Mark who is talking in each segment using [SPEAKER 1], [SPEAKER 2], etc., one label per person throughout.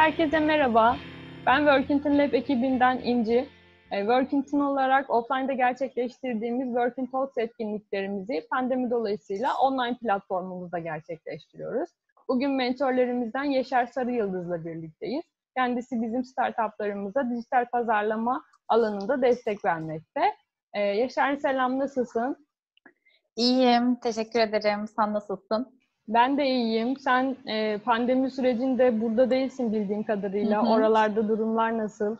[SPEAKER 1] Herkese merhaba. Ben Workington Lab ekibinden İnci. E, Workington olarak offline'da gerçekleştirdiğimiz Working Talks etkinliklerimizi pandemi dolayısıyla online platformumuzda gerçekleştiriyoruz. Bugün mentorlarımızdan Yaşar Sarı Yıldız'la birlikteyiz. Kendisi bizim startuplarımıza dijital pazarlama alanında destek vermekte. Ee, Yaşar selam, nasılsın?
[SPEAKER 2] İyiyim, teşekkür ederim. Sen nasılsın?
[SPEAKER 1] Ben de iyiyim. Sen e, pandemi sürecinde burada değilsin bildiğim kadarıyla. Hı hı. Oralarda durumlar nasıl?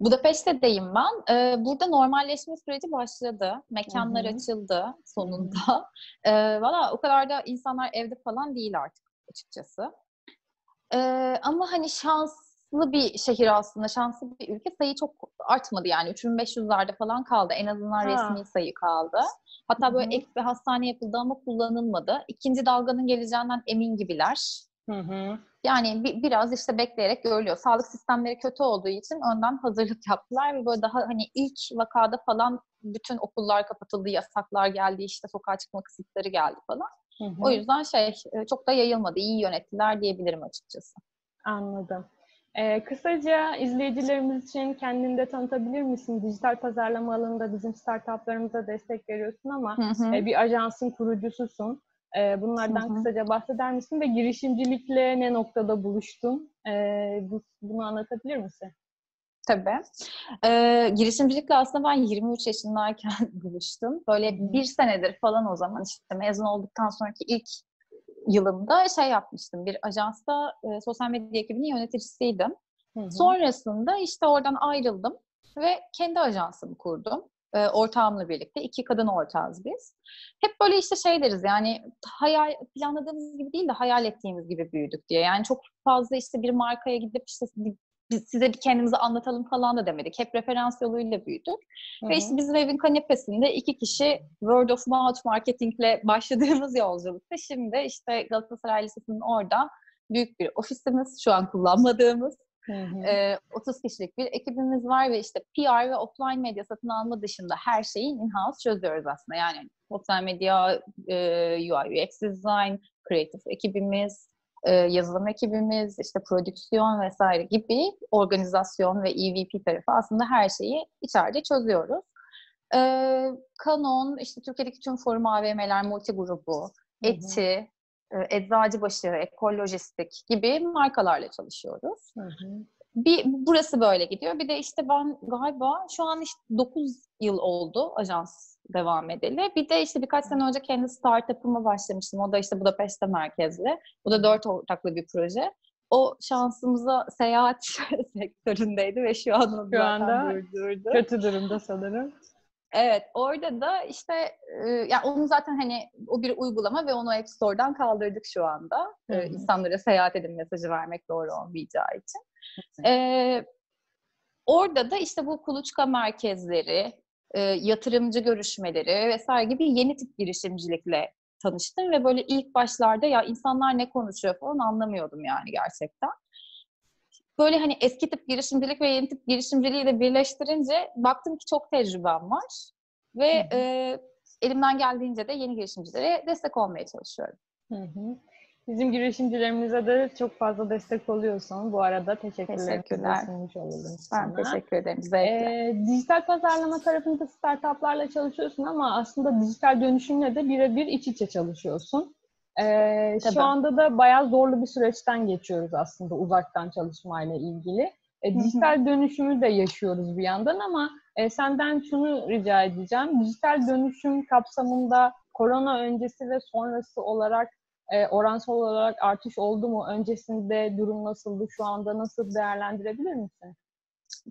[SPEAKER 2] Budapeşte'deyim ben. Ee, burada normalleşme süreci başladı. Mekanlar Hı-hı. açıldı sonunda. Ee, Valla o kadar da insanlar evde falan değil artık açıkçası. Ee, ama hani şanslı bir şehir aslında, şanslı bir ülke. Sayı çok artmadı yani. 3500'lerde falan kaldı. En azından ha. resmi sayı kaldı. Hatta böyle Hı-hı. ek bir hastane yapıldı ama kullanılmadı. İkinci dalganın geleceğinden emin gibiler. Hı hı. Yani bir, biraz işte bekleyerek görülüyor. Sağlık sistemleri kötü olduğu için önden hazırlık yaptılar ve böyle daha hani ilk vakada falan bütün okullar kapatıldı, yasaklar geldi, işte sokağa çıkma kısıtları geldi falan. Hı hı. O yüzden şey e, çok da yayılmadı, iyi yönettiler diyebilirim açıkçası.
[SPEAKER 1] Anladım. Ee, kısaca izleyicilerimiz için kendini de tanıtabilir misin? Dijital pazarlama alanında bizim startuplarımıza destek veriyorsun ama hı hı. E, bir ajansın kurucususun. E, bunlardan hı hı. kısaca bahseder misin ve girişimcilikle ne noktada buluştun? E, bu, bunu anlatabilir misin?
[SPEAKER 2] Tabii. Ee, girişimcilikle aslında ben 23 yaşındayken buluştum. Böyle bir senedir falan o zaman işte mezun olduktan sonraki ilk yılımda şey yapmıştım. Bir ajansta e, sosyal medya ekibinin yöneticisiydim. Hı hı. Sonrasında işte oradan ayrıldım ve kendi ajansımı kurdum. E, ortağımla birlikte. iki kadın ortağız biz. Hep böyle işte şey deriz yani hayal planladığımız gibi değil de hayal ettiğimiz gibi büyüdük diye. Yani çok fazla işte bir markaya gidip işte biz size bir kendimizi anlatalım falan da demedik. Hep referans yoluyla büyüdük. Hı-hı. Ve işte bizim evin kanepesinde iki kişi word of mouth marketingle başladığımız yolculukta şimdi işte Galatasaray Lisesi'nin orada büyük bir ofisimiz şu an kullanmadığımız. E, 30 kişilik bir ekibimiz var ve işte PR ve offline medya satın alma dışında her şeyi in-house çözüyoruz aslında. Yani sosyal medya, e, UI, UX design, creative ekibimiz, e, yazılım ekibimiz, işte prodüksiyon vesaire gibi organizasyon ve EVP tarafı aslında her şeyi içeride çözüyoruz. E, Canon, işte Türkiye'deki tüm forum AVM'ler, multi grubu, Eti, e, Eczacıbaşı, Ekol Lojistik gibi markalarla çalışıyoruz. Hı hı. Bir burası böyle gidiyor. Bir de işte ben galiba şu an işte 9 yıl oldu ajans devam edeli. Bir de işte birkaç sene önce kendi startup'ıma başlamıştım. O da işte Budapeşte merkezli. Bu da dört ortaklı bir proje. O şansımıza seyahat sektöründeydi ve şu an
[SPEAKER 1] şu anda durdurdu. kötü durumda sanırım.
[SPEAKER 2] Evet, orada da işte e, yani onu zaten hani o bir uygulama ve onu App Store'dan kaldırdık şu anda. E, insanlara seyahat edin mesajı vermek doğru olmayacağı için. E, orada da işte bu kuluçka merkezleri, e, yatırımcı görüşmeleri vesaire gibi yeni tip girişimcilikle tanıştım ve böyle ilk başlarda ya insanlar ne konuşuyor falan anlamıyordum yani gerçekten. Böyle hani eski tip girişimcilik ve yeni tip girişimciliği de birleştirince baktım ki çok tecrübem var ve hı hı. E, elimden geldiğince de yeni girişimcilere destek olmaya çalışıyorum. Hı hı.
[SPEAKER 1] Bizim girişimcilerimize de çok fazla destek oluyorsun. Bu arada teşekkürler.
[SPEAKER 2] Teşekkürler. Ben teşekkür ederim. Zevkle.
[SPEAKER 1] Ee, dijital pazarlama tarafında startuplarla çalışıyorsun ama aslında dijital dönüşümle de birebir iç içe çalışıyorsun. Ee, şu anda da bayağı zorlu bir süreçten geçiyoruz aslında uzaktan çalışmayla ilgili. E, dijital dönüşümü de yaşıyoruz bir yandan ama e, senden şunu rica edeceğim. Dijital dönüşüm kapsamında korona öncesi ve sonrası olarak e, oransal olarak artış oldu mu? Öncesinde durum nasıldı? Şu anda nasıl değerlendirebilir misin?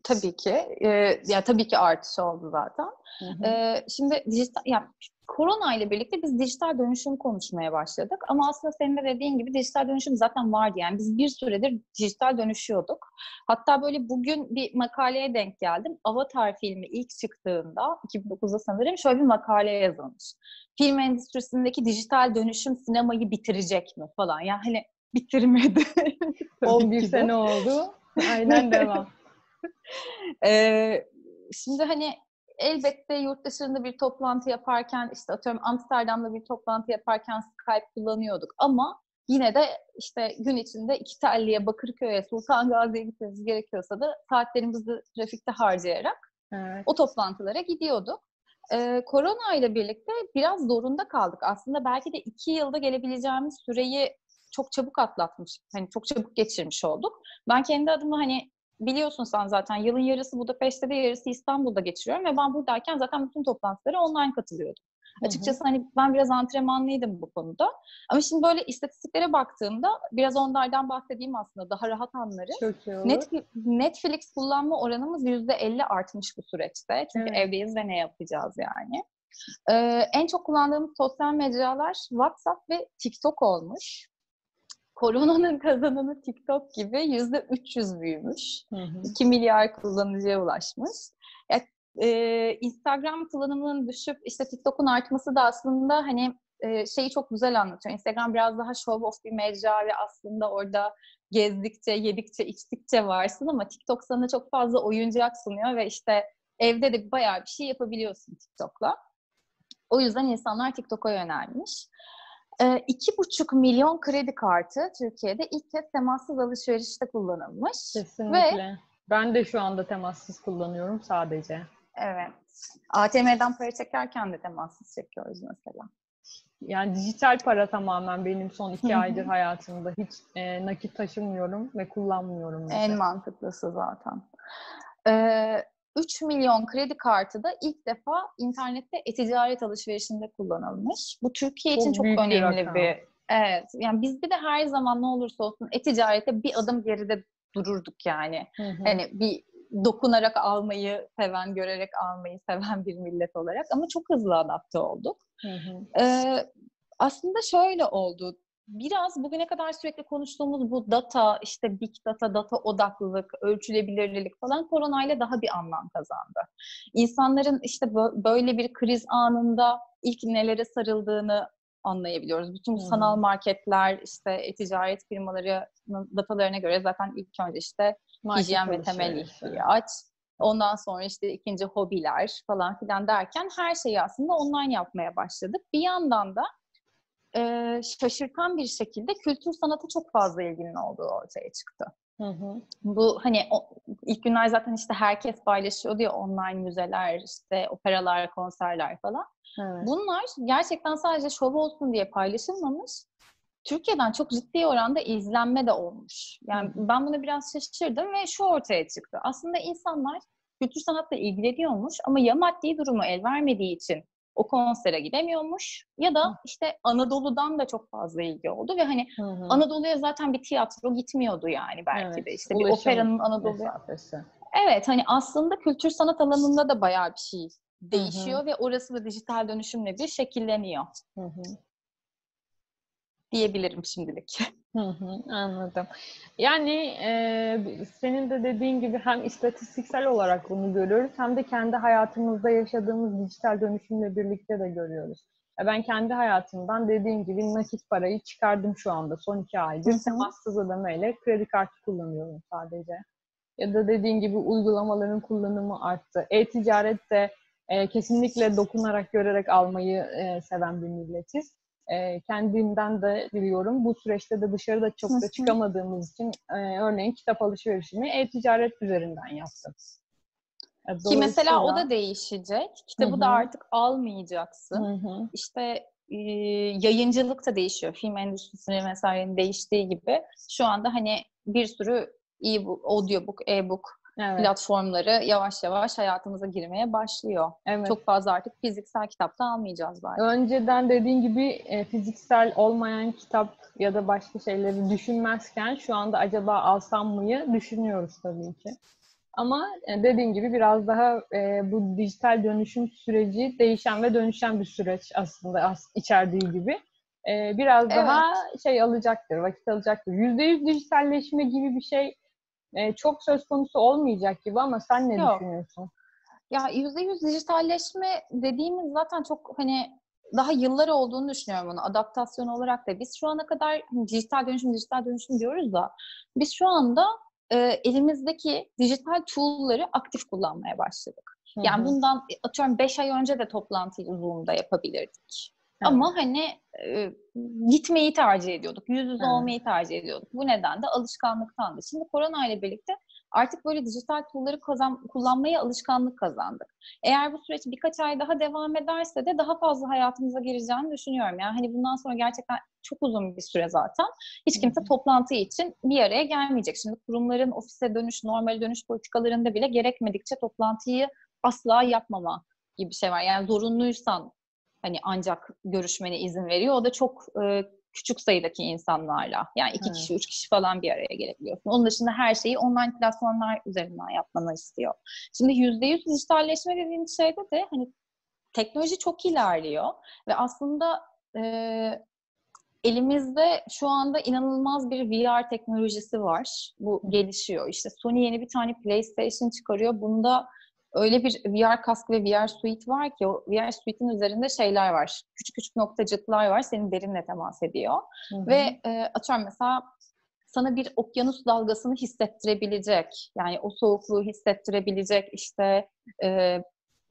[SPEAKER 2] Tabii ki. E, ya tabii ki artış oldu zaten. Hı hı. E, şimdi dijital ya korona ile birlikte biz dijital dönüşüm konuşmaya başladık. Ama aslında senin de dediğin gibi dijital dönüşüm zaten vardı. Yani biz bir süredir dijital dönüşüyorduk. Hatta böyle bugün bir makaleye denk geldim. Avatar filmi ilk çıktığında 2009'da sanırım şöyle bir makaleye yazılmış. Film endüstrisindeki dijital dönüşüm sinemayı bitirecek mi falan. Yani hani bitirmedi.
[SPEAKER 1] 11 sene oldu. Aynen devam.
[SPEAKER 2] ee, şimdi hani elbette yurt dışında bir toplantı yaparken işte atıyorum Amsterdam'da bir toplantı yaparken Skype kullanıyorduk ama yine de işte gün içinde iki telliye Bakırköy'e, Sultan Gazi'ye gitmemiz gerekiyorsa da saatlerimizi trafikte harcayarak evet. o toplantılara gidiyorduk. Ee, korona ile birlikte biraz zorunda kaldık. Aslında belki de iki yılda gelebileceğimiz süreyi çok çabuk atlatmış, hani çok çabuk geçirmiş olduk. Ben kendi adıma hani biliyorsun sen zaten yılın yarısı Budapeşte'de yarısı İstanbul'da geçiriyorum ve ben buradayken zaten bütün toplantılara online katılıyordum. Hı hı. Açıkçası hani ben biraz antrenmanlıydım bu konuda. Ama şimdi böyle istatistiklere baktığımda biraz onlardan bahsedeyim aslında daha rahat anlarız.
[SPEAKER 1] Çok iyi olur.
[SPEAKER 2] Netflix, Netflix kullanma oranımız %50 artmış bu süreçte. Çünkü evet. evdeyiz ve ne yapacağız yani. Ee, en çok kullandığımız sosyal mecralar WhatsApp ve TikTok olmuş koronanın kazananı TikTok gibi yüzde 300 büyümüş. Hı hı. 2 milyar kullanıcıya ulaşmış. Yani, e, Instagram kullanımının düşüp işte TikTok'un artması da aslında hani e, şeyi çok güzel anlatıyor. Instagram biraz daha show off bir mecra ve aslında orada gezdikçe, yedikçe, içtikçe varsın ama TikTok sana çok fazla oyuncak sunuyor ve işte evde de bayağı bir şey yapabiliyorsun TikTok'la. O yüzden insanlar TikTok'a yönelmiş. E, iki buçuk milyon kredi kartı Türkiye'de ilk kez temassız alışverişte kullanılmış.
[SPEAKER 1] Kesinlikle. Ve, ben de şu anda temassız kullanıyorum sadece.
[SPEAKER 2] Evet. ATM'den para çekerken de temassız çekiyoruz mesela.
[SPEAKER 1] Yani dijital para tamamen benim son iki aydır hayatımda. Hiç e, nakit taşımıyorum ve kullanmıyorum.
[SPEAKER 2] Mesela. En mantıklısı zaten. Ee, 3 milyon kredi kartı da ilk defa internette e-ticaret alışverişinde kullanılmış. Bu Türkiye için çok, çok önemli bir, bir Evet. Yani biz bir de her zaman ne olursa olsun e-ticarete bir adım geride dururduk yani. Hı hı. Hani bir dokunarak almayı seven, görerek almayı seven bir millet olarak ama çok hızlı adapte olduk. Hı hı. Ee, aslında şöyle oldu biraz bugüne kadar sürekli konuştuğumuz bu data, işte big data, data odaklılık, ölçülebilirlik falan koronayla daha bir anlam kazandı. İnsanların işte böyle bir kriz anında ilk nelere sarıldığını anlayabiliyoruz. Bütün bu sanal marketler, işte e-ticaret firmalarının datalarına göre zaten ilk önce işte Market hijyen ve temel ihtiyaç, Ondan sonra işte ikinci hobiler falan filan derken her şeyi aslında online yapmaya başladık. Bir yandan da e, şaşırtan bir şekilde kültür sanata çok fazla ilginin olduğu ortaya çıktı. Hı hı. Bu hani o, ilk günler zaten işte herkes paylaşıyordu ya online müzeler, işte operalar, konserler falan. Evet. Bunlar gerçekten sadece şov olsun diye paylaşılmamış. Türkiye'den çok ciddi oranda izlenme de olmuş. Yani hı. ben buna biraz şaşırdım ve şu ortaya çıktı. Aslında insanlar kültür sanatla ilgileniyormuş ama ya maddi durumu el vermediği için o konsere gidemiyormuş ya da işte Anadolu'dan da çok fazla ilgi oldu ve hani hı hı. Anadolu'ya zaten bir tiyatro gitmiyordu yani belki evet. de işte bir operanın Anadolu'ya. Evet hani aslında kültür sanat alanında da bayağı bir şey değişiyor hı hı. ve orası da dijital dönüşümle bir şekilleniyor. Hı hı diyebilirim şimdilik.
[SPEAKER 1] Hı hı, anladım. Yani e, senin de dediğin gibi hem istatistiksel olarak bunu görüyoruz hem de kendi hayatımızda yaşadığımız dijital dönüşümle birlikte de görüyoruz. Ben kendi hayatımdan dediğim gibi nakit parayı çıkardım şu anda son iki aydır. Temassız ödemeyle kredi kartı kullanıyorum sadece. Ya da dediğin gibi uygulamaların kullanımı arttı. E-ticaret de e, kesinlikle dokunarak, görerek almayı e, seven bir milletiz e, kendimden de biliyorum. Bu süreçte de dışarıda çok da çıkamadığımız için e, örneğin kitap alışverişimi e-ticaret üzerinden yaptım.
[SPEAKER 2] Ki mesela o da değişecek. Kitabı Hı-hı. da artık almayacaksın. Hı-hı. İşte e, yayıncılık da değişiyor. Film endüstrisinin vesairenin değiştiği gibi. Şu anda hani bir sürü e-book, audiobook, e-book evet. platformları yavaş yavaş hayatımıza girmeye başlıyor. Evet. Çok fazla artık fiziksel kitap da almayacağız belki.
[SPEAKER 1] Önceden dediğin gibi e, fiziksel olmayan kitap ya da başka şeyleri düşünmezken şu anda acaba alsam mıyı düşünüyoruz tabii ki. Ama e, dediğin gibi biraz daha e, bu dijital dönüşüm süreci değişen ve dönüşen bir süreç aslında as içerdiği gibi. E, biraz evet. daha şey alacaktır, vakit alacaktır. %100 dijitalleşme gibi bir şey e, çok söz konusu olmayacak gibi ama sen ne Yok. düşünüyorsun?
[SPEAKER 2] Ya yüzde yüz dijitalleşme dediğimiz zaten çok hani daha yıllar olduğunu düşünüyorum bunu adaptasyon olarak da. Biz şu ana kadar hani dijital dönüşüm, dijital dönüşüm diyoruz da biz şu anda e, elimizdeki dijital tool'ları aktif kullanmaya başladık. Hı-hı. Yani bundan atıyorum 5 ay önce de toplantıyı Zoom'da yapabilirdik. Ama hani e, gitmeyi tercih ediyorduk. Yüz yüze
[SPEAKER 1] Evet.
[SPEAKER 2] olmayı tercih ediyorduk. Bu nedenle alışkanlıktandı. Şimdi korona ile birlikte artık böyle dijital tool'ları kazan, kullanmaya alışkanlık kazandık. Eğer bu süreç birkaç ay daha devam ederse de daha fazla hayatımıza gireceğini düşünüyorum. Yani hani bundan sonra gerçekten çok uzun bir süre zaten. Hiç kimse
[SPEAKER 1] Hı hı.
[SPEAKER 2] toplantı için bir araya gelmeyecek. Şimdi kurumların ofise dönüş, normal dönüş politikalarında bile gerekmedikçe toplantıyı asla yapmama gibi bir şey var. Yani zorunluysan hani ancak görüşmene izin veriyor. O da çok e, küçük sayıdaki insanlarla. Yani iki
[SPEAKER 1] Evet.
[SPEAKER 2] kişi, üç kişi falan bir araya gelebiliyorsun. Onun dışında her şeyi online platformlar üzerinden yapmanı istiyor. Şimdi yüzde yüz dijitalleşme dediğimiz şeyde de hani teknoloji çok ilerliyor ve aslında e, elimizde şu anda inanılmaz bir VR teknolojisi var. Bu gelişiyor. İşte Sony yeni bir tane PlayStation çıkarıyor. Bunda öyle bir VR kask ve VR suite var ki o VR suite'in üzerinde şeyler var. Küçük küçük noktacıklar var. Senin derinle temas ediyor.
[SPEAKER 1] Hı hı.
[SPEAKER 2] Ve e, atıyorum mesela sana bir okyanus dalgasını hissettirebilecek. Yani o soğukluğu hissettirebilecek işte e,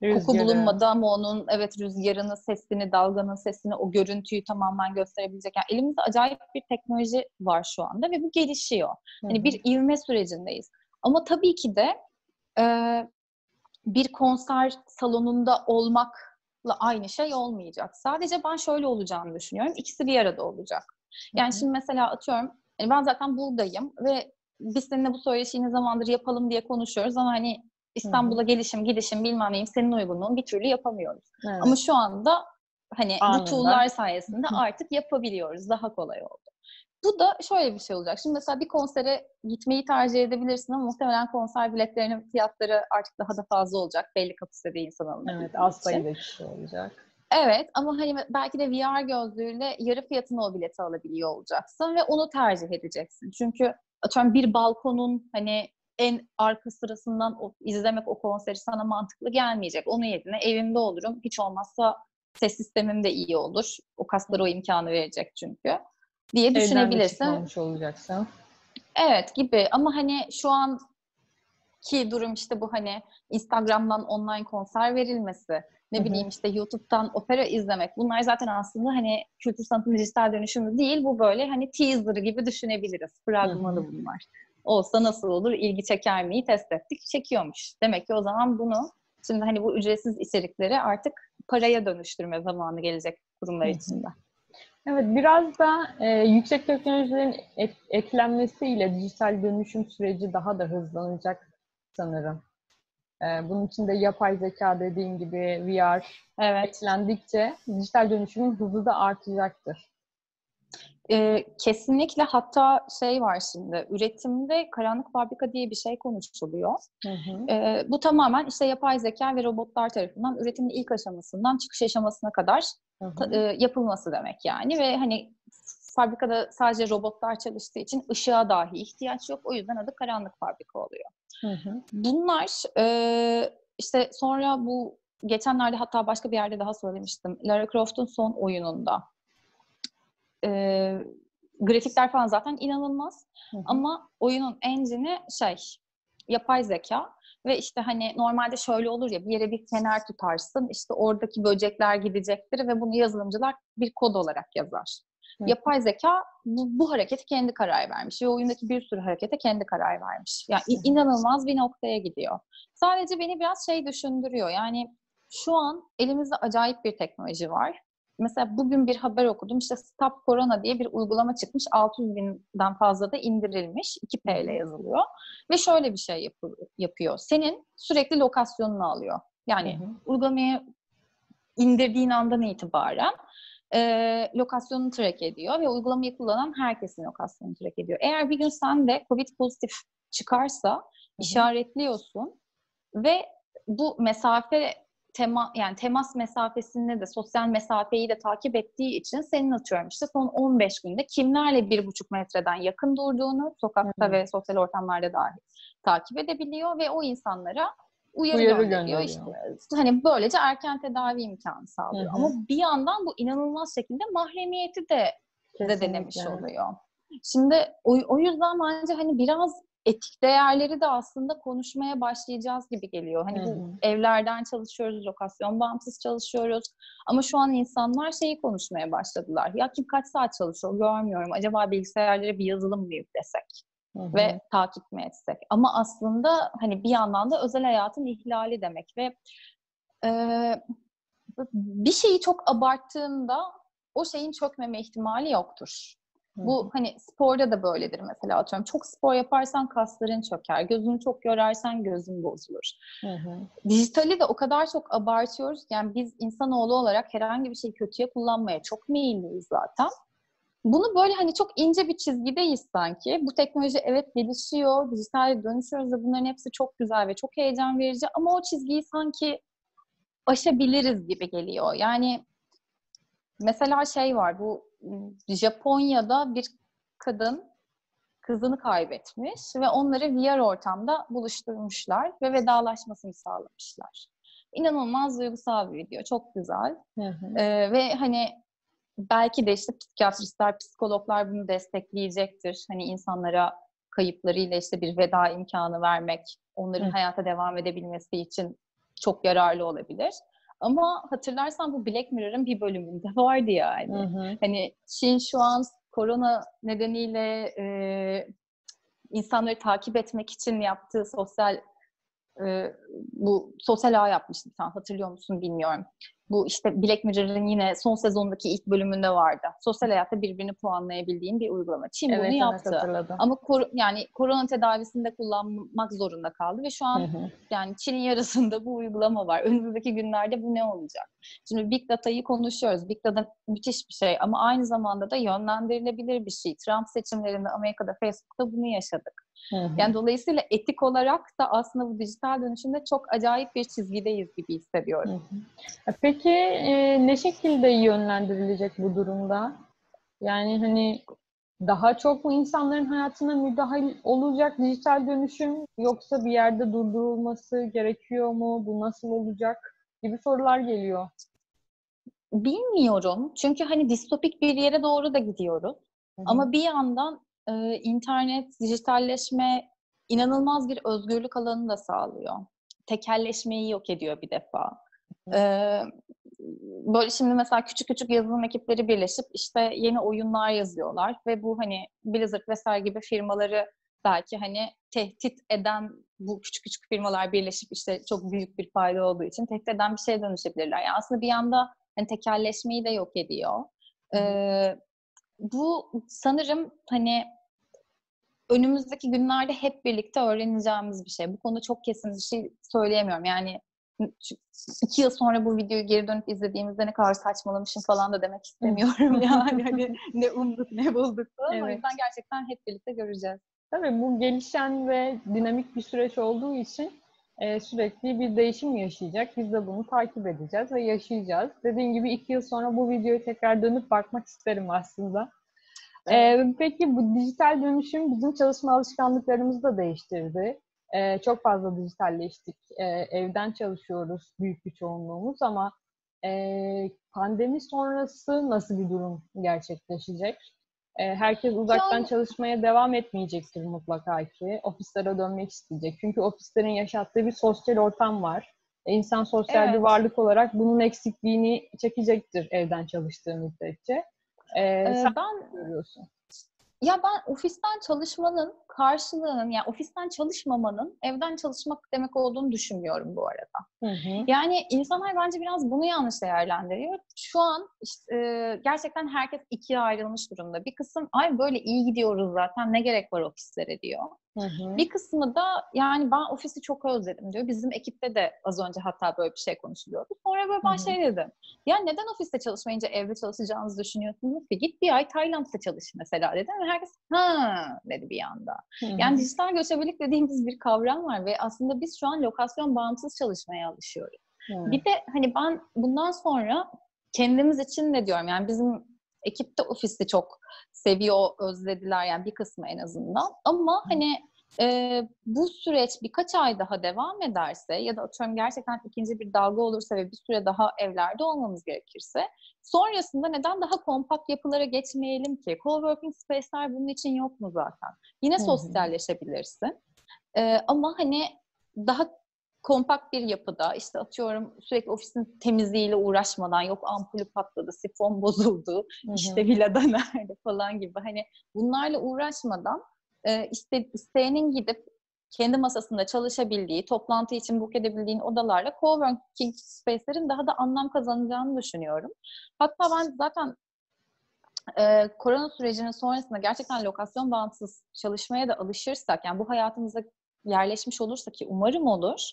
[SPEAKER 2] koku bulunmadı ama onun evet rüzgarını, sesini, dalganın sesini, o görüntüyü tamamen gösterebilecek. Yani elimizde acayip bir teknoloji var şu anda ve bu gelişiyor.
[SPEAKER 1] Hı
[SPEAKER 2] Hani
[SPEAKER 1] hı.
[SPEAKER 2] bir ivme sürecindeyiz. Ama tabii ki de e, bir konser salonunda olmakla aynı şey olmayacak. Sadece ben şöyle olacağını düşünüyorum. İkisi bir arada olacak. Yani şimdi mesela atıyorum hani ben zaten buradayım ve biz seninle bu söyleşiyi ne zamandır yapalım diye konuşuyoruz ama hani İstanbul'a gelişim, gidişim bilmem neyim senin uygunluğun bir türlü yapamıyoruz.
[SPEAKER 1] Evet.
[SPEAKER 2] Ama şu anda hani
[SPEAKER 1] Anında.
[SPEAKER 2] bu tool'lar sayesinde artık yapabiliyoruz. Daha kolay oldu. Bu da şöyle bir şey olacak. Şimdi mesela bir konsere gitmeyi tercih edebilirsin ama muhtemelen konser biletlerinin fiyatları artık daha da fazla olacak. Belli kapasitede insan alınabildiği
[SPEAKER 1] Evet, az sayıda kişi olacak.
[SPEAKER 2] Evet ama hani belki de VR gözlüğüyle yarı fiyatına o bileti alabiliyor olacaksın ve onu tercih edeceksin. Çünkü atıyorum bir balkonun hani en arka sırasından o, izlemek o konseri sana mantıklı gelmeyecek. Onun yerine evimde olurum. Hiç olmazsa ses sistemim de iyi olur. O kaslara o imkanı verecek çünkü diye
[SPEAKER 1] Evden de
[SPEAKER 2] düşünebilirsin.
[SPEAKER 1] çıkmamış olacaksın.
[SPEAKER 2] Evet gibi ama hani şu anki durum işte bu hani Instagram'dan online konser verilmesi, ne bileyim işte YouTube'dan opera izlemek. Bunlar zaten aslında hani kültür sanatın dijital dönüşümü değil. Bu böyle hani teaser gibi düşünebiliriz. Fragmanı bunlar. Olsa nasıl olur, ilgi çeker miyi test ettik. Çekiyormuş. Demek ki o zaman bunu şimdi hani bu ücretsiz içerikleri artık paraya dönüştürme zamanı gelecek kurumlar
[SPEAKER 1] hı. Evet, biraz da e, yüksek teknolojilerin ek- eklenmesiyle dijital dönüşüm süreci daha da hızlanacak sanırım. E, bunun için de yapay zeka dediğim gibi VR
[SPEAKER 2] Evet.
[SPEAKER 1] eklendikçe dijital dönüşümün hızı da artacaktır.
[SPEAKER 2] Ee, kesinlikle hatta şey var şimdi üretimde karanlık fabrika diye bir şey konuşuluyor.
[SPEAKER 1] Hı hı.
[SPEAKER 2] Ee, bu tamamen işte yapay zeka ve robotlar tarafından üretimin ilk aşamasından çıkış aşamasına kadar
[SPEAKER 1] Hı hı.
[SPEAKER 2] e, yapılması demek yani ve hani fabrikada sadece robotlar çalıştığı için ışığa dahi ihtiyaç yok. O yüzden adı karanlık fabrika oluyor.
[SPEAKER 1] Hı hı.
[SPEAKER 2] Bunlar e, işte sonra bu geçenlerde hatta başka bir yerde daha söylemiştim. Lara Croft'un son oyununda e, grafikler falan zaten inanılmaz.
[SPEAKER 1] Hı hı.
[SPEAKER 2] Ama oyunun engine'i şey yapay zeka ve işte hani normalde şöyle olur ya bir yere bir fener tutarsın işte oradaki böcekler gidecektir ve bunu yazılımcılar bir kod olarak yazar.
[SPEAKER 1] Hı.
[SPEAKER 2] Yapay zeka bu, bu hareketi kendi karar vermiş ve oyundaki bir sürü harekete kendi karar vermiş. Yani
[SPEAKER 1] hı.
[SPEAKER 2] inanılmaz bir noktaya gidiyor. Sadece beni biraz şey düşündürüyor. Yani şu an elimizde acayip bir teknoloji var. Mesela bugün bir haber okudum. İşte Stop Corona diye bir uygulama çıkmış. 600 binden fazla da indirilmiş. 2P ile yazılıyor. Ve şöyle bir şey yapı- yapıyor. Senin sürekli lokasyonunu alıyor. Yani
[SPEAKER 1] Hı hı.
[SPEAKER 2] uygulamayı indirdiğin andan itibaren e, lokasyonunu track ediyor ve uygulamayı kullanan herkesin lokasyonunu track ediyor. Eğer bir gün sen de COVID pozitif çıkarsa işaretliyorsun ve bu mesafe tema yani temas mesafesini de sosyal mesafeyi de takip ettiği için senin atıyorum işte son 15 günde kimlerle bir buçuk metreden yakın durduğunu sokakta
[SPEAKER 1] Hı hı.
[SPEAKER 2] ve sosyal ortamlarda dahi takip edebiliyor ve o insanlara uyarı,
[SPEAKER 1] Uyarı
[SPEAKER 2] gönderiyor.
[SPEAKER 1] gönderiyor.
[SPEAKER 2] İşte, hani böylece erken tedavi imkanı sağlıyor.
[SPEAKER 1] Hı hı.
[SPEAKER 2] Ama bir yandan bu inanılmaz şekilde mahremiyeti de zedelemiş
[SPEAKER 1] Kesinlikle.
[SPEAKER 2] oluyor. Şimdi o, o yüzden bence hani biraz etik değerleri de aslında konuşmaya başlayacağız gibi geliyor. Hani bu evlerden çalışıyoruz, lokasyon bağımsız çalışıyoruz. Ama şu an insanlar şeyi konuşmaya başladılar. Ya kim kaç saat çalışıyor görmüyorum. Acaba bilgisayarlara bir yazılım mı yüklesek? Hı-hı. ve takip mi etsek? Ama aslında hani bir yandan da özel hayatın ihlali demek ve e, bir şeyi çok abarttığında o şeyin çökmeme ihtimali yoktur. Bu hani sporda da böyledir mesela atıyorum. Çok spor yaparsan kasların çöker. Gözünü çok yorarsan gözün bozulur. Hı hı. Dijitali de o kadar çok abartıyoruz. Yani biz insanoğlu olarak herhangi bir şeyi kötüye kullanmaya çok meyilliyiz zaten. Bunu böyle hani çok ince bir çizgideyiz sanki. Bu teknoloji evet gelişiyor, dijital dönüşüyoruz da bunların hepsi çok güzel ve çok heyecan verici ama o çizgiyi sanki aşabiliriz gibi geliyor. Yani mesela şey var bu Japonya'da bir kadın kızını kaybetmiş ve onları VR ortamda buluşturmuşlar ve vedalaşmasını sağlamışlar. İnanılmaz duygusal bir video. Çok güzel. Hı hı. Ee, ve hani belki de işte psikiyatristler, psikologlar bunu destekleyecektir. Hani insanlara kayıplarıyla işte bir veda imkanı vermek, onların hı. hayata devam edebilmesi için çok yararlı olabilir. Ama hatırlarsan bu Black Mirror'ın bir bölümünde vardı yani. Hı hı. Hani Çin şu an korona nedeniyle e, insanları takip etmek için yaptığı sosyal e, bu sosyal ağ yapmıştı sen hatırlıyor musun bilmiyorum. Bu işte Black Mirror'ın yine son sezondaki ilk bölümünde vardı. Sosyal hayatta birbirini puanlayabildiğin bir uygulama. Çin evet, bunu yaptı. Evet, Ama kor yani korona tedavisinde kullanmak zorunda kaldı ve şu an yani Çin'in yarısında bu uygulama var. Önümüzdeki günlerde bu ne olacak? Şimdi Big Data'yı konuşuyoruz. Big Data müthiş bir şey ama aynı zamanda da yönlendirilebilir bir şey. Trump seçimlerinde Amerika'da Facebook'ta bunu yaşadık. Hı hı. Yani dolayısıyla etik olarak da aslında bu dijital dönüşümde çok acayip bir çizgideyiz gibi hissediyorum. Hı
[SPEAKER 1] hı. Peki e, ne şekilde yönlendirilecek bu durumda? Yani hani daha çok mu insanların hayatına müdahil olacak dijital dönüşüm yoksa bir yerde durdurulması gerekiyor mu? Bu nasıl olacak? Gibi sorular geliyor.
[SPEAKER 2] Bilmiyorum. Çünkü hani distopik bir yere doğru da gidiyoruz. Hı hı. Ama bir yandan e, internet, dijitalleşme inanılmaz bir özgürlük alanı da sağlıyor. Tekelleşmeyi yok ediyor bir defa. Ee, böyle şimdi mesela küçük küçük yazılım ekipleri birleşip işte yeni oyunlar yazıyorlar ve bu hani Blizzard vesaire gibi firmaları belki hani tehdit eden bu küçük küçük firmalar birleşip işte çok büyük bir fayda olduğu için tehdit eden bir şeye dönüşebilirler. Yani aslında bir yanda hani tekelleşmeyi de yok ediyor. Ee, bu sanırım hani önümüzdeki günlerde hep birlikte öğreneceğimiz bir şey. Bu konuda çok kesin bir şey söyleyemiyorum. Yani iki yıl sonra bu videoyu geri dönüp izlediğimizde ne kadar saçmalamışım falan da demek istemiyorum yani. Hani ne umduk ne bulduk falan. Evet. O yüzden gerçekten hep birlikte göreceğiz.
[SPEAKER 1] Tabii bu gelişen ve dinamik bir süreç olduğu için e, sürekli bir değişim yaşayacak. Biz de bunu takip edeceğiz ve yaşayacağız. Dediğim gibi iki yıl sonra bu videoyu tekrar dönüp bakmak isterim aslında. Ee, peki bu dijital dönüşüm bizim çalışma alışkanlıklarımızı da değiştirdi. Ee, çok fazla dijitalleştik. Ee, evden çalışıyoruz büyük bir çoğunluğumuz ama e, pandemi sonrası nasıl bir durum gerçekleşecek? E, herkes uzaktan yani... çalışmaya devam etmeyecektir mutlaka ki. Ofislere dönmek isteyecek. Çünkü ofislerin yaşattığı bir sosyal ortam var. E, insan sosyal evet. bir varlık olarak bunun eksikliğini çekecektir evden çalıştığı müddetçe. Ee, ee, sen ben görüyorsun.
[SPEAKER 2] Ya ben ofisten çalışmanın karşılığının yani ofisten çalışmamanın evden çalışmak demek olduğunu düşünmüyorum bu arada. Hı hı. Yani insanlar bence biraz bunu yanlış değerlendiriyor. Şu an işte, e, gerçekten herkes ikiye ayrılmış durumda. Bir kısım ay böyle iyi gidiyoruz zaten ne gerek var ofislere diyor. Hı hı. Bir kısmı da yani ben ofisi çok özledim diyor. Bizim ekipte de az önce hatta böyle bir şey konuşuluyordu. Sonra böyle ben hı hı. şey dedim. Ya neden ofiste çalışmayınca evde çalışacağınızı düşünüyorsunuz ki? Git bir ay Tayland'da çalış mesela dedim. Ve herkes ha dedi bir anda. Hı hı. Yani dijital göçebelik dediğimiz bir kavram var ve aslında biz şu an lokasyon bağımsız çalışmaya alışıyoruz. Hı. Bir de hani ben bundan sonra kendimiz için de diyorum yani bizim ekipte ofisi çok seviyor, özlediler yani bir kısmı en azından. Ama hani e, bu süreç birkaç ay daha devam ederse ya da atıyorum gerçekten ikinci bir dalga olursa ve bir süre daha evlerde olmamız gerekirse sonrasında neden daha kompakt yapılara geçmeyelim ki? Coworking space'ler bunun için yok mu zaten? Yine sosyalleşebilirsin. E, ama hani daha kompakt bir yapıda işte atıyorum sürekli ofisin temizliğiyle uğraşmadan yok ampulü patladı, sifon bozuldu, Hı-hı. işte villada nerede falan gibi hani bunlarla uğraşmadan e, iste, isteyenin gidip kendi masasında çalışabildiği, toplantı için book edebildiğin odalarla coworking space'lerin daha da anlam kazanacağını düşünüyorum. Hatta ben zaten e, korona sürecinin sonrasında gerçekten lokasyon bağımsız çalışmaya da alışırsak, yani bu hayatımıza yerleşmiş olursa ki umarım olur,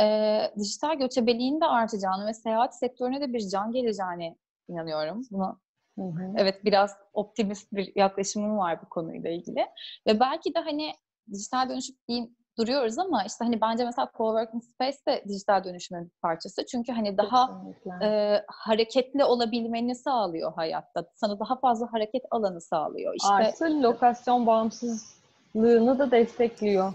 [SPEAKER 2] e, dijital göçebeliğin de artacağını ve seyahat sektörüne de bir can geleceğini inanıyorum. Bunu Hı hı. Evet biraz optimist bir yaklaşımım var bu konuyla ilgili. Ve belki de hani dijital dönüşüm değil, duruyoruz ama işte hani bence mesela coworking space de dijital dönüşümün bir parçası. Çünkü hani daha e, hareketli olabilmeni sağlıyor hayatta. Sana daha fazla hareket alanı sağlıyor.
[SPEAKER 1] İşte, Artı lokasyon bağımsızlığını da destekliyor.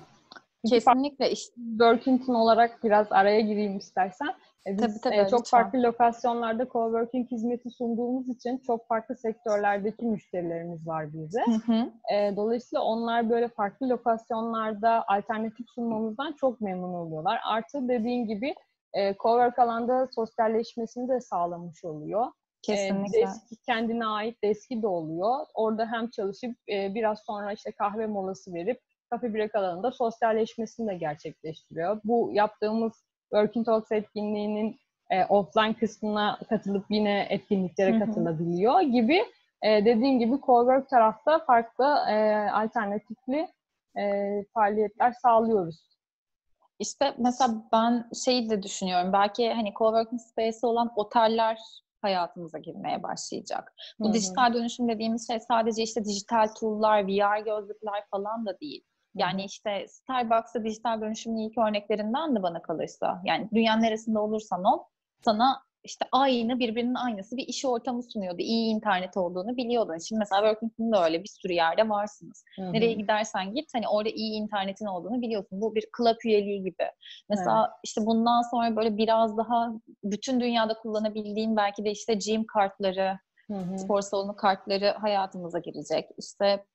[SPEAKER 2] Kesinlikle. işte
[SPEAKER 1] Workington olarak biraz araya gireyim istersen. E, biz tabii, tabii, e, çok lütfen. farklı lokasyonlarda coworking hizmeti sunduğumuz için çok farklı sektörlerdeki müşterilerimiz var bize. Hı hı. E, dolayısıyla onlar böyle farklı lokasyonlarda alternatif sunmamızdan çok memnun oluyorlar. Artı dediğin gibi e, cowork alanda sosyalleşmesini de sağlamış oluyor.
[SPEAKER 2] Kesinlikle.
[SPEAKER 1] E, deski kendine ait deski de oluyor. Orada hem çalışıp e, biraz sonra işte kahve molası verip kafe break alanında sosyalleşmesini de gerçekleştiriyor. Bu yaptığımız Working Talks etkinliğinin e, offline kısmına katılıp yine etkinliklere Hı-hı. katılabiliyor gibi e, dediğim gibi cowork tarafta farklı e, alternatifli e, faaliyetler sağlıyoruz.
[SPEAKER 2] İşte mesela ben şeyi de düşünüyorum. Belki hani coworking space olan oteller hayatımıza girmeye başlayacak. Bu Hı-hı. dijital dönüşüm dediğimiz şey sadece işte dijital tool'lar, VR gözlükler falan da değil. Yani işte Starbucks'ta dijital dönüşümün ilk örneklerinden de bana kalırsa. Yani dünyanın neresinde olursan ol sana işte aynı birbirinin aynısı bir iş ortamı sunuyordu. İyi internet olduğunu biliyordun. Şimdi mesela Workington'da öyle bir sürü yerde varsınız. Hı-hı. Nereye gidersen git hani orada iyi internetin olduğunu biliyorsun. Bu bir club üyeliği gibi. Mesela evet. işte bundan sonra böyle biraz daha bütün dünyada kullanabildiğin belki de işte gym kartları, Hı-hı. spor salonu kartları hayatımıza girecek. İşte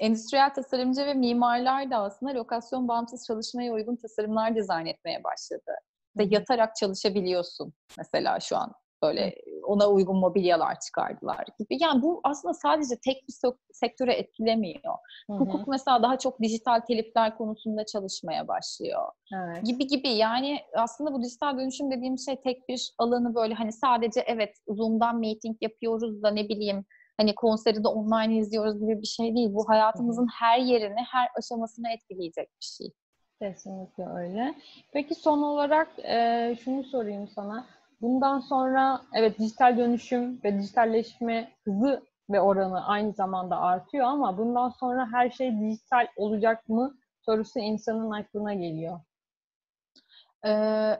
[SPEAKER 2] endüstriyel tasarımcı ve mimarlar da aslında lokasyon bağımsız çalışmaya uygun tasarımlar dizayn etmeye başladı. Ve yatarak çalışabiliyorsun mesela şu an böyle ona uygun mobilyalar çıkardılar gibi. Yani bu aslında sadece tek bir sektöre etkilemiyor. Hı hı. Hukuk mesela daha çok dijital telifler konusunda çalışmaya başlıyor. Evet. Gibi gibi. Yani aslında bu dijital dönüşüm dediğim şey tek bir alanı böyle hani sadece evet Zoom'dan meeting yapıyoruz da ne bileyim hani konseri de online izliyoruz gibi bir şey değil. Bu hayatımızın her yerini, her aşamasını etkileyecek bir şey.
[SPEAKER 1] Kesinlikle öyle. Peki son olarak e, şunu sorayım sana. Bundan sonra evet dijital dönüşüm ve dijitalleşme hızı ve oranı aynı zamanda artıyor ama bundan sonra her şey dijital olacak mı sorusu insanın aklına geliyor.
[SPEAKER 2] Ee,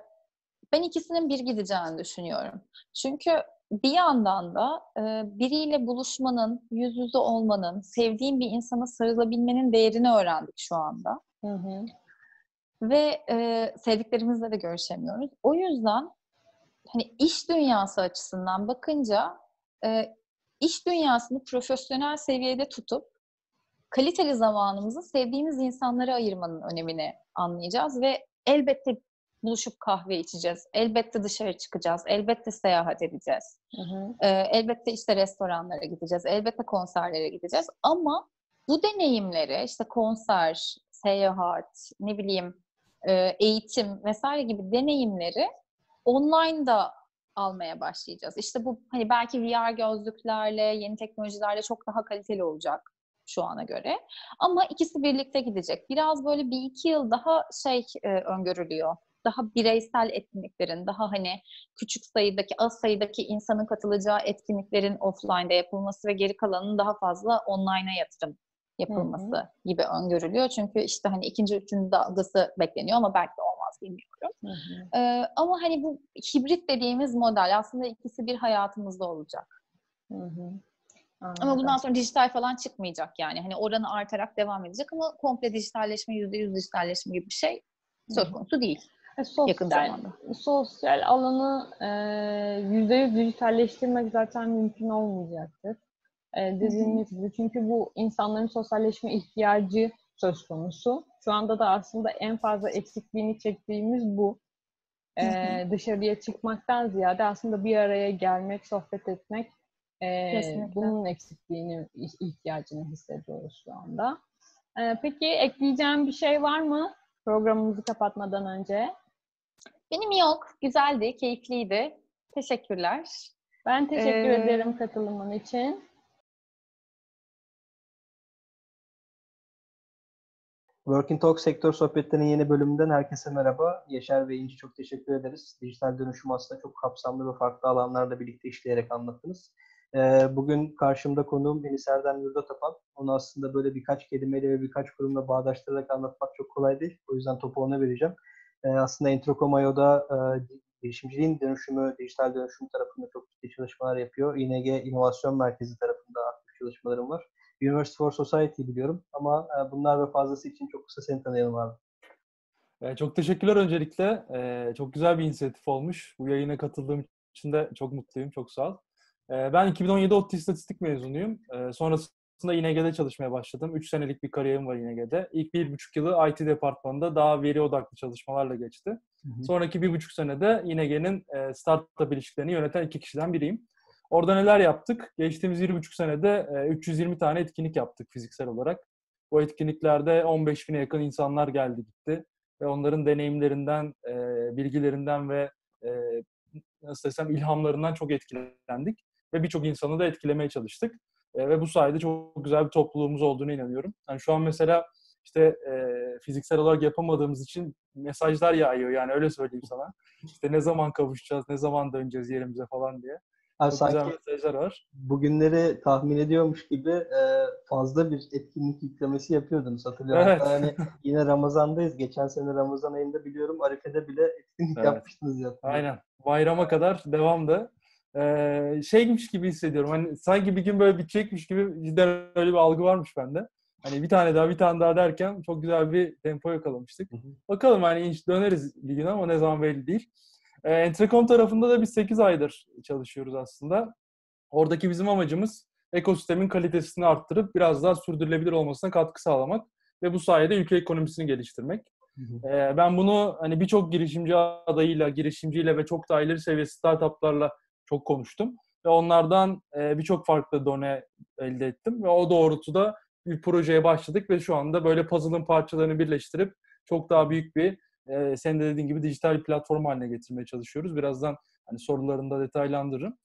[SPEAKER 2] ben ikisinin bir gideceğini düşünüyorum. Çünkü bir yandan da e, biriyle buluşmanın, yüz yüze olmanın, sevdiğim bir insana sarılabilmenin değerini öğrendik şu anda. Hı hı. Ve e, sevdiklerimizle de görüşemiyoruz. O yüzden hani iş dünyası açısından bakınca e, iş dünyasını profesyonel seviyede tutup kaliteli zamanımızı sevdiğimiz insanlara ayırmanın önemini anlayacağız ve elbette buluşup kahve içeceğiz. Elbette dışarı çıkacağız. Elbette seyahat edeceğiz. Hı hı. Ee, elbette işte restoranlara gideceğiz. Elbette konserlere gideceğiz. Ama bu deneyimleri işte konser, seyahat, ne bileyim e, eğitim vesaire gibi deneyimleri online da almaya başlayacağız. İşte bu hani belki VR gözlüklerle, yeni teknolojilerle çok daha kaliteli olacak şu ana göre. Ama ikisi birlikte gidecek. Biraz böyle bir iki yıl daha şey e, öngörülüyor daha bireysel etkinliklerin, daha hani küçük sayıdaki, az sayıdaki insanın katılacağı etkinliklerin offline'da yapılması ve geri kalanın daha fazla online'a yatırım yapılması Hı-hı. gibi öngörülüyor. Çünkü işte hani ikinci, üçüncü dalgası bekleniyor ama belki de olmaz bilmiyorum. Ee, ama hani bu hibrit dediğimiz model aslında ikisi bir hayatımızda olacak.
[SPEAKER 1] Hı-hı.
[SPEAKER 2] Anladım. Ama bundan sonra dijital falan çıkmayacak yani. Hani oranı artarak devam edecek ama komple dijitalleşme, yüzde yüz dijitalleşme gibi bir şey söz konusu değil.
[SPEAKER 1] E, sosyal, yakın zamanda. Sosyal alanı yüzde yüz dijitalleştirmek zaten mümkün olmayacaktır. E, dediğimiz gibi çünkü bu insanların sosyalleşme ihtiyacı söz konusu. Şu anda da aslında en fazla eksikliğini çektiğimiz bu. Ee, dışarıya çıkmaktan ziyade aslında bir araya gelmek, sohbet etmek e, bunun eksikliğini, ihtiyacını hissediyoruz şu anda. E, peki ekleyeceğim bir şey var mı programımızı kapatmadan önce?
[SPEAKER 2] Benim yok. Güzeldi, keyifliydi. Teşekkürler.
[SPEAKER 1] Ben teşekkür ee, ederim katılımın için.
[SPEAKER 3] Working Talk sektör sohbetlerinin yeni bölümünden herkese merhaba. Yaşar ve İnci çok teşekkür ederiz. Dijital dönüşüm aslında çok kapsamlı ve farklı alanlarla birlikte işleyerek anlattınız. Ee, bugün karşımda konuğum Enis Erdem Yurdatapan. Onu aslında böyle birkaç kelimeyle ve birkaç kurumla bağdaştırarak anlatmak çok kolay değil. O yüzden topu ona vereceğim. Ee, aslında Entrokomayo'da e, girişimciliğin dönüşümü, dijital dönüşüm tarafında çok ciddi çalışmalar yapıyor. ING İnovasyon Merkezi tarafında aktif çalışmalarım var. University for Society biliyorum ama e, bunlar ve fazlası için çok kısa seni tanıyalım abi.
[SPEAKER 4] E, çok teşekkürler öncelikle. E, çok güzel bir inisiyatif olmuş. Bu yayına katıldığım için de çok mutluyum. Çok sağ ol. Ben 2017 ODTÜ İstatistik mezunuyum. Sonrasında ING'de çalışmaya başladım. 3 senelik bir kariyerim var ING'de. İlk bir buçuk yılı IT departmanında daha veri odaklı çalışmalarla geçti. Hı hı. Sonraki bir buçuk senede ING'nin startup ilişkilerini yöneten iki kişiden biriyim. Orada neler yaptık? Geçtiğimiz 1,5 senede 320 tane etkinlik yaptık fiziksel olarak. Bu etkinliklerde 15 bine yakın insanlar geldi gitti. Ve onların deneyimlerinden, bilgilerinden ve nasıl desem ilhamlarından çok etkilendik. Ve birçok insanı da etkilemeye çalıştık. Ve bu sayede çok güzel bir topluluğumuz olduğunu inanıyorum. Yani şu an mesela işte fiziksel olarak yapamadığımız için mesajlar yağıyor yani öyle söyleyeyim sana. İşte ne zaman kavuşacağız, ne zaman döneceğiz yerimize falan diye.
[SPEAKER 3] Çok sanki güzel mesajlar var. Bugünleri tahmin ediyormuş gibi e, fazla bir etkinlik yüklemesi yapıyordunuz hatırlıyorum. Evet. Yani yine Ramazan'dayız. Geçen sene Ramazan ayında biliyorum Arife'de bile etkinlik evet. yapmıştınız. Yaptınız.
[SPEAKER 4] Aynen. Bayrama kadar devamdı. Ee, şeymiş gibi hissediyorum. Hani sanki bir gün böyle bitecekmiş gibi cidden öyle bir algı varmış bende. Hani bir tane daha bir tane daha derken çok güzel bir tempo yakalamıştık. Hı hı. Bakalım hani döneriz ligine ama ne zaman belli değil. E, Entrecom tarafında da biz 8 aydır çalışıyoruz aslında. Oradaki bizim amacımız ekosistemin kalitesini arttırıp biraz daha sürdürülebilir olmasına katkı sağlamak ve bu sayede ülke ekonomisini geliştirmek. Hı hı. E, ben bunu hani birçok girişimci adayıyla, girişimciyle ve çok daha ileri seviye startuplarla çok konuştum. Ve onlardan e, birçok farklı done elde ettim. Ve o doğrultuda bir projeye başladık ve şu anda böyle puzzle'ın parçalarını birleştirip çok daha büyük bir e, senin de dediğin gibi dijital platform haline getirmeye çalışıyoruz. Birazdan hani sorularında detaylandırırım.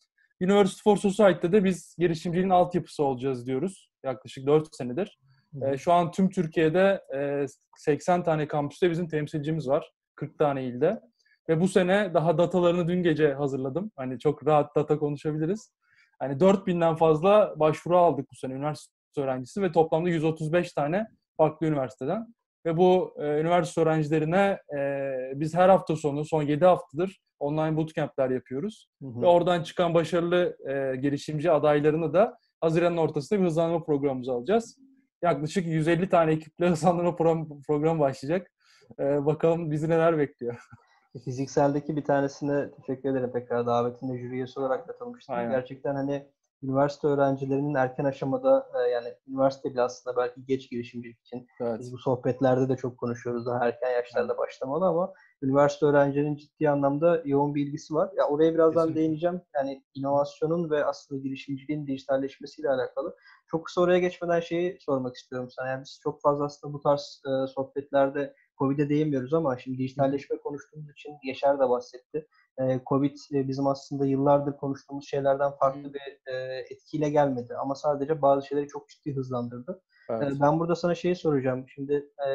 [SPEAKER 4] University for Society'de de biz girişimciliğin altyapısı olacağız diyoruz. Yaklaşık 4 senedir. E, şu an tüm Türkiye'de e, 80 tane kampüste bizim temsilcimiz var. 40 tane ilde. Ve bu sene daha datalarını dün gece hazırladım. Hani çok rahat data konuşabiliriz. Hani 4000'den fazla başvuru aldık bu sene üniversite öğrencisi ve toplamda 135 tane farklı üniversiteden. Ve bu e, üniversite öğrencilerine e, biz her hafta sonu, son 7 haftadır online bootcamp'ler yapıyoruz. Hı hı. Ve oradan çıkan başarılı e, girişimci adaylarını da Haziran'ın ortasında bir hızlanma programımızı alacağız. Yaklaşık 150 tane ekiple hızlandırma program, programı başlayacak. E, bakalım bizi neler bekliyor.
[SPEAKER 3] Fizikseldeki bir tanesine teşekkür ederim tekrar davetinde jüri üyesi olarak katılmıştım. Aynen. Gerçekten hani üniversite öğrencilerinin erken aşamada e, yani üniversite bile aslında belki geç girişimcilik için evet. biz bu sohbetlerde de çok konuşuyoruz daha erken yaşlarda başlamalı ama üniversite öğrencilerinin ciddi anlamda yoğun bir ilgisi var. Ya oraya birazdan Kesinlikle. değineceğim. Yani inovasyonun ve aslında girişimciliğin dijitalleşmesiyle alakalı. Çok kısa oraya geçmeden şeyi sormak istiyorum sana. Yani biz çok fazla aslında bu tarz e, sohbetlerde Covid'e değinmiyoruz ama şimdi dijitalleşme konuştuğumuz için Yaşar da bahsetti. Ee, Covid e, bizim aslında yıllardır konuştuğumuz şeylerden farklı bir e, etkiyle gelmedi. Ama sadece bazı şeyleri çok ciddi hızlandırdı. Evet. Ben burada sana şeyi soracağım. Şimdi e,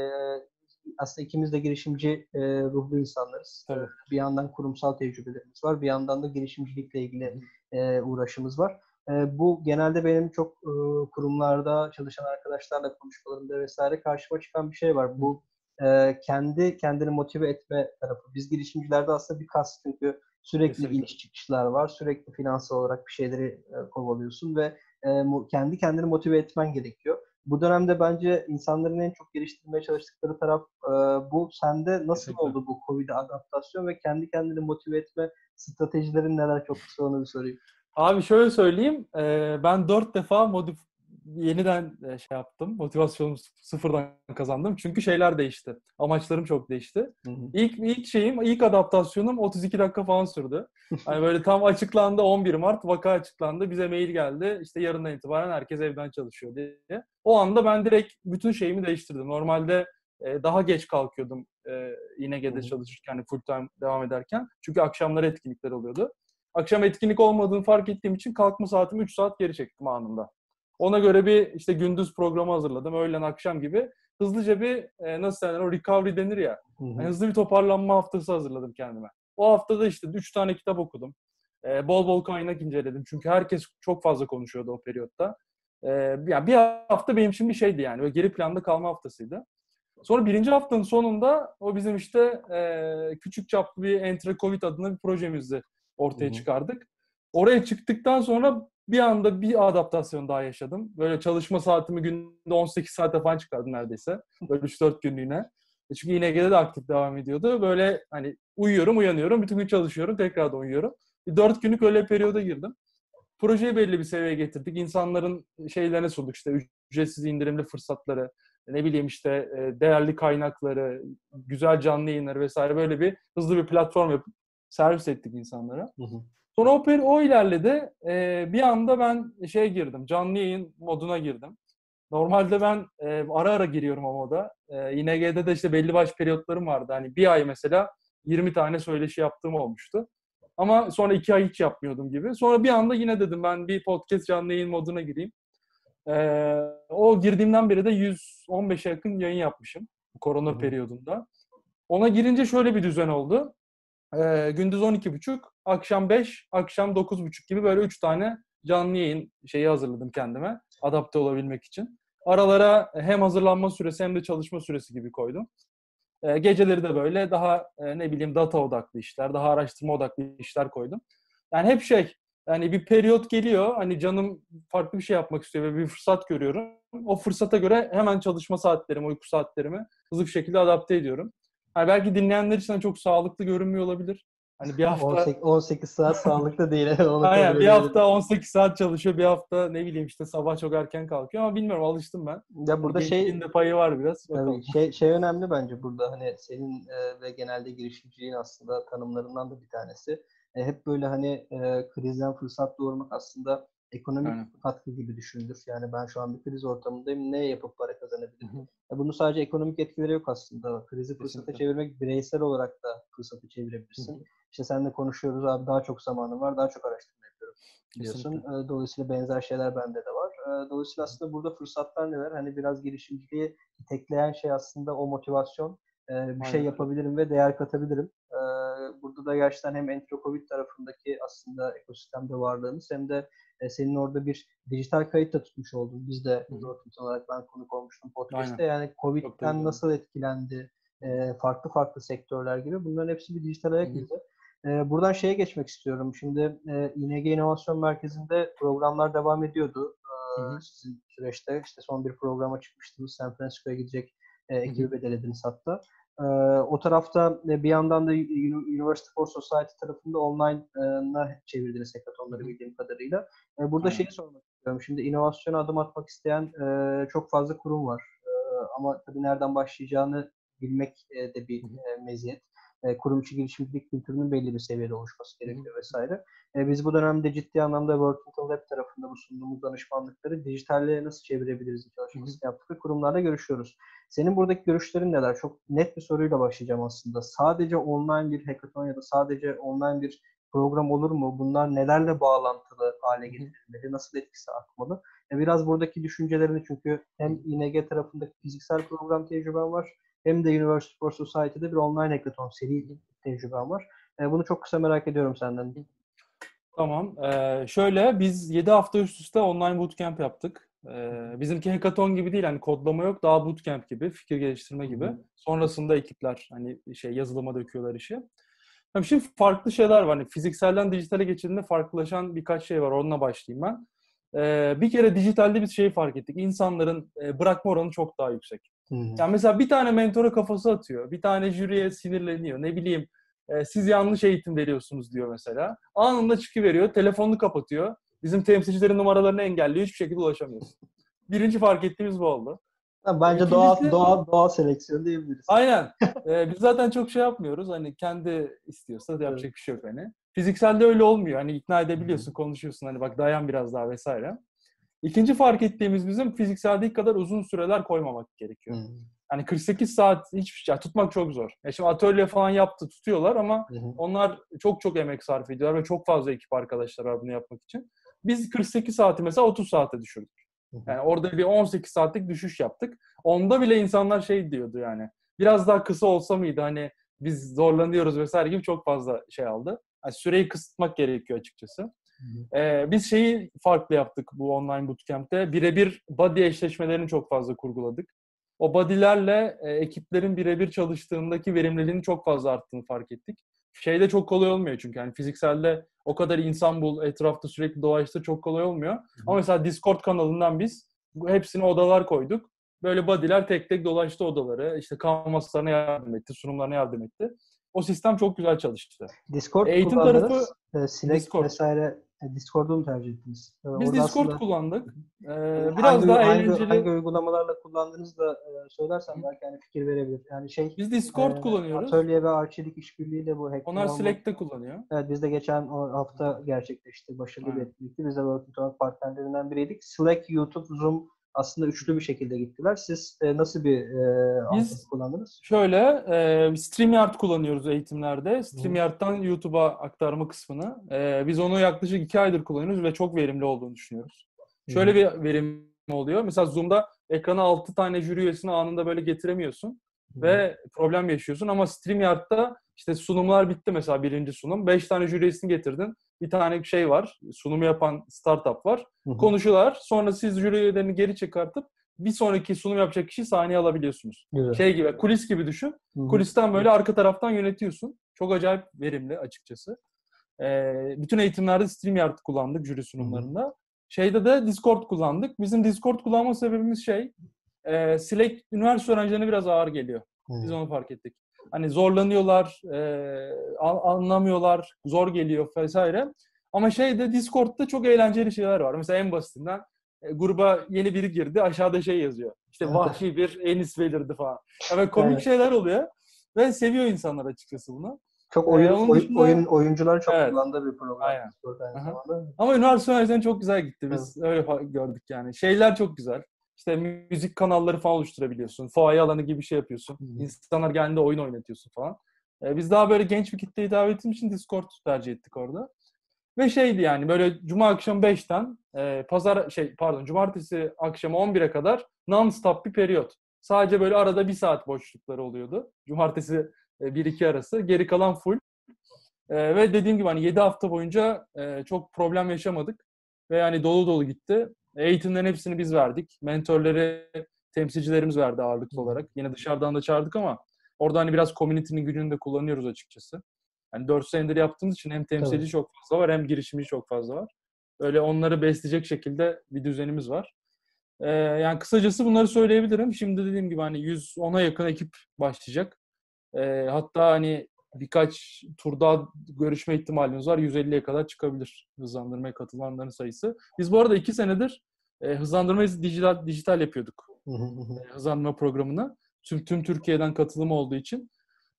[SPEAKER 3] aslında ikimiz de girişimci ruhlu insanlarız. Evet. Bir yandan kurumsal tecrübelerimiz var. Bir yandan da girişimcilikle ilgili uğraşımız var. Bu genelde benim çok kurumlarda çalışan arkadaşlarla konuşmalarımda vesaire karşıma çıkan bir şey var. Bu e, kendi kendini motive etme tarafı. Biz girişimcilerde aslında bir kas çünkü sürekli Kesinlikle. iniş çıkışlar var. Sürekli finansal olarak bir şeyleri e, kovalıyorsun ve e, kendi kendini motive etmen gerekiyor. Bu dönemde bence insanların en çok geliştirmeye çalıştıkları taraf e, bu. Sende nasıl Kesinlikle. oldu bu Covid'e adaptasyon ve kendi kendini motive etme stratejilerin neler çok kısa onu bir sorayım.
[SPEAKER 4] Abi şöyle söyleyeyim. E, ben dört defa modif yeniden e, şey yaptım. Motivasyonumu sıfırdan kazandım. Çünkü şeyler değişti. Amaçlarım çok değişti. Hı hı. İlk ilk şeyim, ilk adaptasyonum 32 dakika falan sürdü. Hani böyle tam açıklandı 11 Mart vaka açıklandı. Bize mail geldi. İşte yarından itibaren herkes evden çalışıyor diye. O anda ben direkt bütün şeyimi değiştirdim. Normalde e, daha geç kalkıyordum e, İNG'de çalışırken, hani full time devam ederken. Çünkü akşamları etkinlikler oluyordu. Akşam etkinlik olmadığını fark ettiğim için kalkma saatimi 3 saat geri çektim anında. Ona göre bir işte gündüz programı hazırladım. Öğlen akşam gibi. Hızlıca bir e, nasıl denir o recovery denir ya. Hı hı. Yani hızlı bir toparlanma haftası hazırladım kendime. O haftada işte 3 tane kitap okudum. E, bol bol kaynak inceledim. Çünkü herkes çok fazla konuşuyordu o periyotta. E, yani bir hafta benim için bir şeydi yani. Böyle geri planda kalma haftasıydı. Sonra birinci haftanın sonunda o bizim işte e, küçük çaplı bir Entre Covid adında bir projemizi ortaya Hı-hı. çıkardık. Oraya çıktıktan sonra bir anda bir adaptasyon daha yaşadım. Böyle çalışma saatimi günde 18 saate falan çıkardım neredeyse. Böyle 3-4 günlüğüne. E çünkü ING'de de aktif devam ediyordu. Böyle hani uyuyorum, uyanıyorum, bütün gün çalışıyorum, tekrar da uyuyorum. Bir 4 günlük öyle bir periyoda girdim. Projeyi belli bir seviyeye getirdik. İnsanların şeylerine sunduk işte ücretsiz indirimli fırsatları, ne bileyim işte e, değerli kaynakları, güzel canlı yayınları vesaire böyle bir hızlı bir platform yapıp servis ettik insanlara. Hı hı. Sonra o, o ilerledi. E, bir anda ben şeye girdim, canlı yayın moduna girdim. Normalde ben e, ara ara giriyorum o moda. E, İNG'de de işte belli baş periyotlarım vardı. Hani bir ay mesela 20 tane söyleşi yaptığım olmuştu. Ama sonra iki ay hiç yapmıyordum gibi. Sonra bir anda yine dedim ben bir podcast canlı yayın moduna gireyim. Ee, o girdiğimden beri de 115'e yakın yayın yapmışım korona periyodunda. Ona girince şöyle bir düzen oldu. Ee, gündüz 12.30, akşam 5, akşam 9.30 gibi böyle 3 tane canlı yayın şeyi hazırladım kendime adapte olabilmek için. Aralara hem hazırlanma süresi hem de çalışma süresi gibi koydum. Ee, geceleri de böyle daha e, ne bileyim data odaklı işler, daha araştırma odaklı işler koydum. Yani hep şey yani bir periyot geliyor. Hani canım farklı bir şey yapmak istiyor ve bir fırsat görüyorum. O fırsata göre hemen çalışma saatlerimi, uyku saatlerimi hızlı bir şekilde adapte ediyorum. Yani belki dinleyenler için çok sağlıklı görünmüyor olabilir. Hani bir hafta
[SPEAKER 3] 18, 18 saat sağlıklı değil.
[SPEAKER 4] Onu Aynen bir hafta 18 saat çalışıyor, bir hafta ne bileyim işte sabah çok erken kalkıyor ama bilmiyorum alıştım ben.
[SPEAKER 3] Ya burada şey
[SPEAKER 4] de payı var biraz.
[SPEAKER 3] Tabii, şey şey önemli bence burada hani senin e, ve genelde girişimciliğin aslında tanımlarından da bir tanesi. E, hep böyle hani e, krizden fırsat doğurmak aslında ekonomik Aynen. katkı gibi düşünülür. Yani ben şu an bir kriz ortamındayım. Ne yapıp para kazanabilirim? Hı. Bunun sadece ekonomik etkileri yok aslında. Krizi fırsata Kesinlikle. çevirmek bireysel olarak da fırsatı çevirebilirsin. Hı hı. İşte seninle konuşuyoruz abi daha çok zamanım var, daha çok araştırma yapıyorum diyorsun. Kesinlikle. Dolayısıyla benzer şeyler bende de var. Dolayısıyla aslında burada fırsatlar neler? Hani biraz girişimciliği tekleyen şey aslında o motivasyon. Bir şey Aynen. şey yapabilirim ve değer katabilirim. Burada da gerçekten hem Entrocovid tarafındaki aslında ekosistemde varlığımız hem de senin orada bir dijital kayıt da tutmuş oldun. Biz de Zortun olarak ben konuk olmuştum podcast'te. Yani Covid'den nasıl etkilendi, farklı farklı sektörler gibi bunların hepsi bir dijital ayak izi. Buradan şeye geçmek istiyorum. Şimdi İNG İnovasyon Merkezi'nde programlar devam ediyordu. Hı. Sizin süreçte işte son bir programa çıkmıştınız. San Francisco'ya gidecek ekibi bedelediniz hatta. O tarafta bir yandan da University for Society tarafında online'a çevirdiniz hackathonları bildiğim kadarıyla. Burada Aynen. şeyi sormak istiyorum. Şimdi inovasyona adım atmak isteyen çok fazla kurum var. Ama tabii nereden başlayacağını bilmek de bir meziyet e, kurum içi girişimcilik kültürünün belli bir seviyede oluşması gerekiyor vesaire. E, biz bu dönemde ciddi anlamda Working Lab tarafında bu sunduğumuz danışmanlıkları dijitalliğe nasıl çevirebiliriz çalışmasını yaptık ve kurumlarla görüşüyoruz. Senin buradaki görüşlerin neler? Çok net bir soruyla başlayacağım aslında. Sadece online bir hackathon ya da sadece online bir program olur mu? Bunlar nelerle bağlantılı hale getirilmeli? Nasıl etkisi artmalı? E, biraz buradaki düşüncelerini çünkü hem ING tarafındaki fiziksel program tecrüben var hem de University for Society'de bir online hackathon seri tecrübem var. E, bunu çok kısa merak ediyorum senden.
[SPEAKER 4] Tamam. Ee, şöyle biz 7 hafta üst üste online bootcamp yaptık. Ee, bizimki hackathon gibi değil hani kodlama yok daha bootcamp gibi fikir geliştirme gibi. Sonrasında ekipler hani şey yazılıma döküyorlar işi. Tabii şimdi farklı şeyler var. Hani fizikselden dijitale geçildiğinde farklılaşan birkaç şey var. Onunla başlayayım ben. e, bir kere dijitalde bir şey fark ettik. İnsanların e, bırakma oranı çok daha yüksek. Hı hı. Yani mesela bir tane mentora kafası atıyor. Bir tane jüriye sinirleniyor. Ne bileyim e, siz yanlış eğitim veriyorsunuz diyor mesela. Anında çıkıveriyor. Telefonunu kapatıyor. Bizim temsilcilerin numaralarını engelliyor. Hiçbir şekilde ulaşamıyorsun. Birinci fark ettiğimiz bu oldu.
[SPEAKER 3] Bence İkincisi, doğal, doğal, doğal seleksiyon diyebiliriz.
[SPEAKER 4] Aynen. Ee, biz zaten çok şey yapmıyoruz. Hani kendi istiyorsa da yapacak evet. bir şey yok hani. Fizikselde öyle olmuyor. Hani ikna edebiliyorsun, konuşuyorsun. Hani bak dayan biraz daha vesaire. İkinci fark ettiğimiz bizim fizikseldeki kadar uzun süreler koymamak gerekiyor. Hmm. Hani 48 saat hiçbir şey tutmak çok zor. Ya şimdi atölye falan yaptı tutuyorlar ama hmm. onlar çok çok emek sarf ediyorlar ve çok fazla ekip arkadaşlar var bunu yapmak için. Biz 48 saati mesela 30 saate düşürdük. Yani orada bir 18 saatlik düşüş yaptık. Onda bile insanlar şey diyordu yani. Biraz daha kısa olsa mıydı hani biz zorlanıyoruz vesaire gibi çok fazla şey aldı. Yani süreyi kısıtmak gerekiyor açıkçası. Ee, biz şeyi farklı yaptık bu online bootcamp'te. Birebir body eşleşmelerini çok fazla kurguladık. O body'lerle e, ekiplerin birebir çalıştığındaki verimliliğinin çok fazla arttığını fark ettik. Şeyde çok kolay olmuyor çünkü yani fizikselde o kadar insan bul, etrafta sürekli dolaştı çok kolay olmuyor. Hı. Ama mesela Discord kanalından biz hepsine odalar koyduk. Böyle body'ler tek tek dolaştı odaları. İşte kanvaslarına yardım etti, sunumlarına yardım etti. O sistem çok güzel çalıştı.
[SPEAKER 3] Discord Eğitim tarafı e, Slack Discord. vesaire Discord'u mu tercih ettiniz?
[SPEAKER 4] E, Biz Discord aslında... kullandık. Ee, biraz hangi, daha
[SPEAKER 3] hangi,
[SPEAKER 4] eğlenceli.
[SPEAKER 3] Hangi uygulamalarla kullandığınızı da e, söylersen belki hani fikir verebilir. Yani şey
[SPEAKER 4] Biz Discord e, kullanıyoruz.
[SPEAKER 3] Atölye ve Arçelik işbirliğiyle bu hack
[SPEAKER 4] Onlar Slack'te kullanıyor.
[SPEAKER 3] Evet biz de geçen hafta gerçekleşti. Başarılı bir etkinlikti. Biz de Working Talk partnerlerinden biriydik. Slack, YouTube, Zoom aslında üçlü bir şekilde gittiler. Siz e, nasıl bir e, Biz kullandınız?
[SPEAKER 4] Şöyle, e, StreamYard kullanıyoruz eğitimlerde. StreamYard'dan YouTube'a aktarma kısmını. E, biz onu yaklaşık iki aydır kullanıyoruz ve çok verimli olduğunu düşünüyoruz. Şöyle Hı. bir verim oluyor. Mesela Zoom'da ekrana 6 tane jüri üyesini anında böyle getiremiyorsun. Hı. Ve problem yaşıyorsun ama StreamYard'da işte sunumlar bitti mesela birinci sunum. 5 tane jüri üyesini getirdin bir tane şey var. Sunumu yapan startup var. Hı hı. Konuşuyorlar. Sonra siz jüri üyelerini geri çıkartıp bir sonraki sunum yapacak kişi sahneye alabiliyorsunuz. Güzel. Şey gibi, kulis gibi düşün. Hı hı. Kulisten böyle arka taraftan yönetiyorsun. Çok acayip verimli açıkçası. Ee, bütün eğitimlerde StreamYard kullandık jüri sunumlarında. Hı hı. Şeyde de Discord kullandık. Bizim Discord kullanma sebebimiz şey, e, Slack üniversite öğrencilerine biraz ağır geliyor. Biz onu fark ettik. Hani zorlanıyorlar, e, anlamıyorlar, zor geliyor vesaire. Ama şeyde Discord'da çok eğlenceli şeyler var. Mesela en basitinden e, gruba yeni biri girdi aşağıda şey yazıyor. İşte vahşi bir Enis belirdi falan. Yani komik evet. şeyler oluyor. Ve seviyor insanlar açıkçası bunu.
[SPEAKER 3] Çok oyun, ee, oyun, dışında... oyun oyuncular çok evet. kullandığı bir program.
[SPEAKER 4] Aynen. Ama üniversite öğrencilerine çok güzel gitti. Biz evet. öyle gördük yani. Şeyler çok güzel işte müzik kanalları falan oluşturabiliyorsun. Fuaye alanı gibi bir şey yapıyorsun. İnsanlar geldiğinde oyun oynatıyorsun falan. Ee, biz daha böyle genç bir kitleyi davet ettiğim için Discord tercih ettik orada. Ve şeydi yani böyle cuma akşam 5'ten e, pazar şey pardon cumartesi akşam 11'e kadar non-stop bir periyot. Sadece böyle arada bir saat boşlukları oluyordu. Cumartesi e, 1-2 arası. Geri kalan full. E, ve dediğim gibi hani 7 hafta boyunca e, çok problem yaşamadık. Ve yani dolu dolu gitti. Eğitimlerin hepsini biz verdik. Mentorları temsilcilerimiz verdi ağırlıklı olarak. Yine dışarıdan da çağırdık ama orada hani biraz community'nin gücünü de kullanıyoruz açıkçası. Yani 4 senedir yaptığımız için hem temsilci Tabii. çok fazla var hem girişimci çok fazla var. Öyle onları besleyecek şekilde bir düzenimiz var. Ee, yani kısacası bunları söyleyebilirim. Şimdi dediğim gibi hani 110'a yakın ekip başlayacak. Ee, hatta hani birkaç turda görüşme ihtimalimiz var. 150'ye kadar çıkabilir hızlandırmaya katılanların sayısı. Biz bu arada iki senedir e, hızlandırmayı dijital, dijital yapıyorduk. e, hızlandırma programına. Tüm, tüm Türkiye'den katılım olduğu için.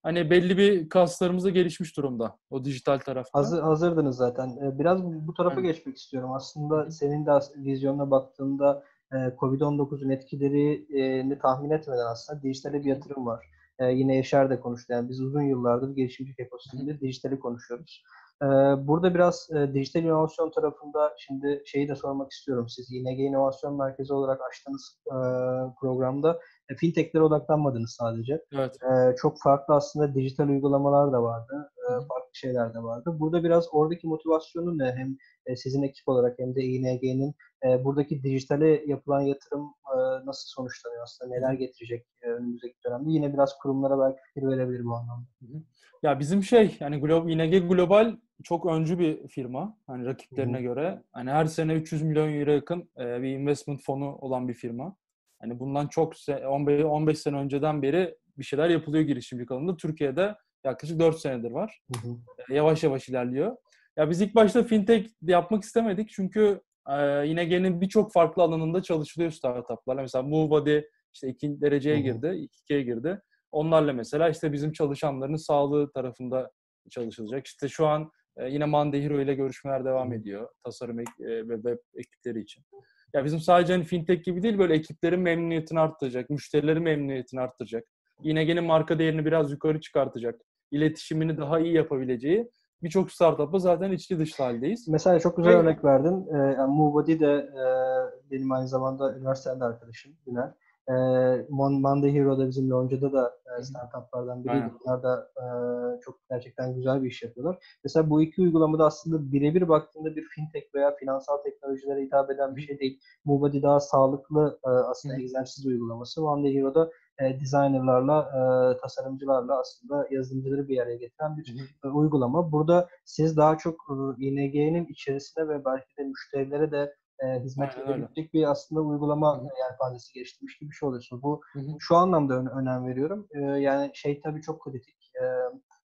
[SPEAKER 4] Hani belli bir kaslarımız da gelişmiş durumda o dijital tarafta.
[SPEAKER 3] Hazır, hazırdınız zaten. E, biraz bu tarafa evet. geçmek istiyorum. Aslında senin de vizyonuna baktığında e, Covid-19'un etkilerini tahmin etmeden aslında dijitale bir yatırım var. E, yine Yaşar da konuştu. Yani biz uzun yıllardır girişimcilik ekosisteminde dijitali konuşuyoruz. E, burada biraz e, dijital inovasyon tarafında şimdi şeyi de sormak istiyorum. Siz YNG İnovasyon Merkezi olarak açtığınız e, programda e, fintechlere odaklanmadınız sadece.
[SPEAKER 4] Evet.
[SPEAKER 3] E, çok farklı aslında dijital uygulamalar da vardı. E, farklı şeyler de vardı. Burada biraz oradaki motivasyonu ne? Hem e, sizin ekip olarak hem de İNG'nin e, buradaki dijitale yapılan yatırım e, nasıl sonuçlanıyor aslında? Neler getirecek e, önümüzdeki dönemde? Yine biraz kurumlara belki fikir verebilir bu anlamda.
[SPEAKER 4] Ya bizim şey yani Global, ING Global çok öncü bir firma. Hani rakiplerine Hı-hı. göre. Hani her sene 300 milyon euro yakın e, bir investment fonu olan bir firma. Hani bundan çok 15, 15 sene önceden beri bir şeyler yapılıyor girişimcilik alanında. Türkiye'de yaklaşık 4 senedir var. Hı hı. E, yavaş yavaş ilerliyor. Ya biz ilk başta fintech yapmak istemedik çünkü e, yine gene birçok farklı alanında çalışılıyor startuplarla. Mesela MoveBody işte ikinci dereceye girdi, ikiye girdi. Onlarla mesela işte bizim çalışanların sağlığı tarafında çalışılacak. İşte şu an e, yine Monday Hero ile görüşmeler devam ediyor. Tasarım e, ve web ekipleri için. Ya bizim sadece hani fintech gibi değil böyle ekiplerin memnuniyetini arttıracak, müşterilerin memnuniyetini arttıracak. Yine gene marka değerini biraz yukarı çıkartacak. iletişimini daha iyi yapabileceği birçok startup'la zaten içli dışlı haldeyiz.
[SPEAKER 3] Mesela çok güzel evet. örnek verdin. Ee, yani MoveBody de e, benim aynı zamanda üniversitede arkadaşım Güner. E, Monday Hero'da bizim Lonca'da da e, startuplardan biriydi. Bunlar da e, çok gerçekten güzel bir iş yapıyorlar. Mesela bu iki uygulamada aslında birebir baktığında bir fintech veya finansal teknolojilere hitap eden bir şey değil. MoveBody daha sağlıklı e, aslında egzersiz uygulaması. Monday Hero'da e, designerlarla, e, tasarımcılarla aslında yazılımcıları bir araya getiren bir hı hı. E, uygulama. Burada siz daha çok e, ING'nin içerisine ve belki de müşterilere de e, hizmet edebilecek bir aslında uygulama hı hı. yelpazesi geliştirmiş gibi bir şey oluyorsunuz. Bu hı hı. şu anlamda ön, önem veriyorum. E, yani şey tabii çok kritik. E,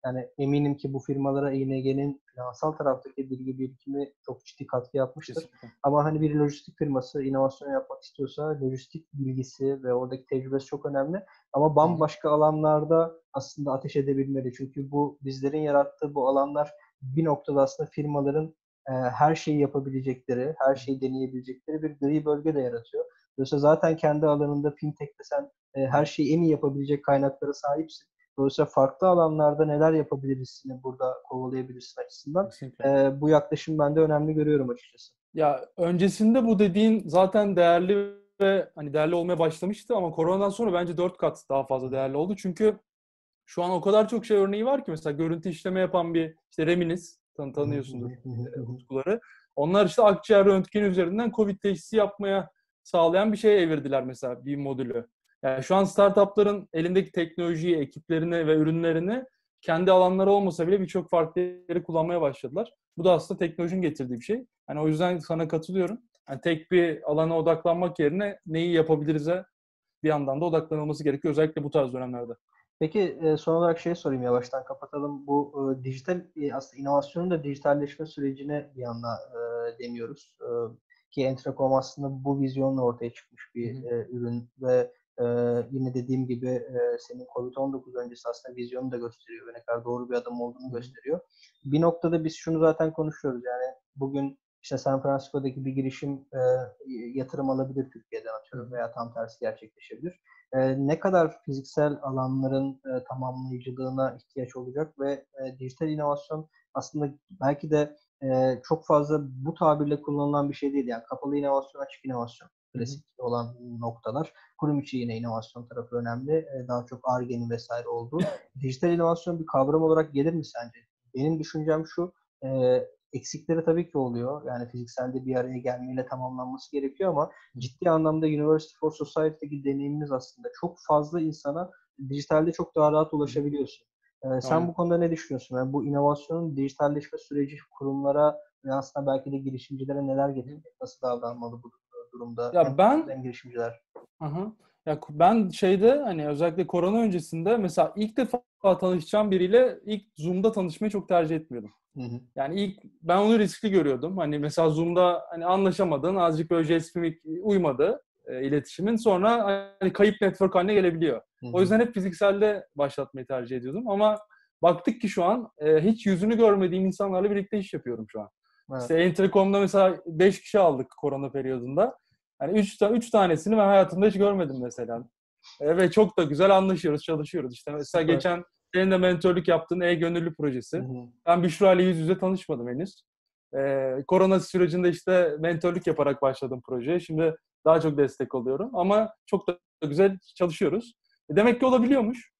[SPEAKER 3] yani eminim ki bu firmalara ING'nin finansal taraftaki bilgi birikimi çok ciddi katkı yapmıştır. Kesinlikle. Ama hani bir lojistik firması inovasyon yapmak istiyorsa lojistik bilgisi ve oradaki tecrübesi çok önemli. Ama bambaşka alanlarda aslında ateş edebilmeli. Çünkü bu bizlerin yarattığı bu alanlar bir noktada aslında firmaların e, her şeyi yapabilecekleri, her şeyi deneyebilecekleri bir gri bölge de yaratıyor. Dolayısıyla zaten kendi alanında fintech'te sen e, her şeyi en iyi yapabilecek kaynaklara sahipsin. Dolayısıyla farklı alanlarda neler yapabilirsin burada kovalayabilirsin açısından. E, bu yaklaşım ben de önemli görüyorum açıkçası.
[SPEAKER 4] Ya öncesinde bu dediğin zaten değerli ve hani değerli olmaya başlamıştı ama koronadan sonra bence dört kat daha fazla değerli oldu. Çünkü şu an o kadar çok şey örneği var ki mesela görüntü işleme yapan bir işte Reminis tan tanıyorsundur tutkuları. Onlar işte akciğer röntgeni üzerinden Covid teşhisi yapmaya sağlayan bir şey evirdiler mesela bir modülü. Yani şu an startupların elindeki teknolojiyi, ekiplerini ve ürünlerini kendi alanları olmasa bile birçok farklı yeri kullanmaya başladılar. Bu da aslında teknolojinin getirdiği bir şey. Yani o yüzden sana katılıyorum. Yani tek bir alana odaklanmak yerine neyi yapabiliriz'e bir yandan da odaklanılması gerekiyor. Özellikle bu tarz dönemlerde.
[SPEAKER 3] Peki e, son olarak şey sorayım yavaştan kapatalım. Bu e, dijital e, aslında inovasyonun da dijitalleşme sürecine bir anda e, deniyoruz. E, ki Entrecom aslında bu vizyonla ortaya çıkmış bir e, ürün ve e, yine dediğim gibi e, senin COVID-19 öncesi aslında vizyonu da gösteriyor ve ne kadar doğru bir adım olduğunu gösteriyor. Bir noktada biz şunu zaten konuşuyoruz yani bugün işte San Francisco'daki bir girişim e, yatırım alabilir Türkiye'den atıyorum veya tam tersi gerçekleşebilir. E, ne kadar fiziksel alanların e, tamamlayıcılığına ihtiyaç olacak ve e, dijital inovasyon aslında belki de e, çok fazla bu tabirle kullanılan bir şey değil. Yani kapalı inovasyon, açık inovasyon klasik Hı-hı. olan noktalar. Kurum içi yine inovasyon tarafı önemli. E, daha çok ARGE'nin vesaire olduğu. Dijital inovasyon bir kavram olarak gelir mi sence? Benim düşüncem şu, e, eksikleri tabii ki oluyor. Yani fizikselde bir araya gelmeyle tamamlanması gerekiyor ama ciddi anlamda University for Society'deki deneyimimiz aslında çok fazla insana dijitalde çok daha rahat ulaşabiliyorsun. Ee, sen Aynen. bu konuda ne düşünüyorsun? Yani bu inovasyonun dijitalleşme süreci kurumlara ve aslında belki de girişimcilere neler getirecek? Nasıl davranmalı bu durumda?
[SPEAKER 4] Ya hem ben hem girişimciler. Hı Ya ben şeyde hani özellikle korona öncesinde mesela ilk defa tanışacağım biriyle ilk Zoom'da tanışmayı çok tercih etmiyordum. Hı hı. Yani ilk ben onu riskli görüyordum. Hani mesela Zoom'da hani anlaşamadın, azıcık böyle jest uymadı e, iletişimin. Sonra hani kayıp network haline gelebiliyor. Hı hı. O yüzden hep fizikselde başlatmayı tercih ediyordum. Ama baktık ki şu an e, hiç yüzünü görmediğim insanlarla birlikte iş yapıyorum şu an. Evet. İşte Entrecom'da mesela 5 kişi aldık korona periyodunda. Hani 3 üç tanesini ben hayatımda hiç görmedim mesela. E, ve çok da güzel anlaşıyoruz, çalışıyoruz. İşte mesela Süper. geçen senin de mentörlük yaptığın E-Gönüllü projesi. Hı hı. Ben Büşra ile yüz yüze tanışmadım henüz. Ee, korona sürecinde işte mentörlük yaparak başladım projeye. Şimdi daha çok destek oluyorum. Ama çok da güzel çalışıyoruz. E demek ki olabiliyormuş.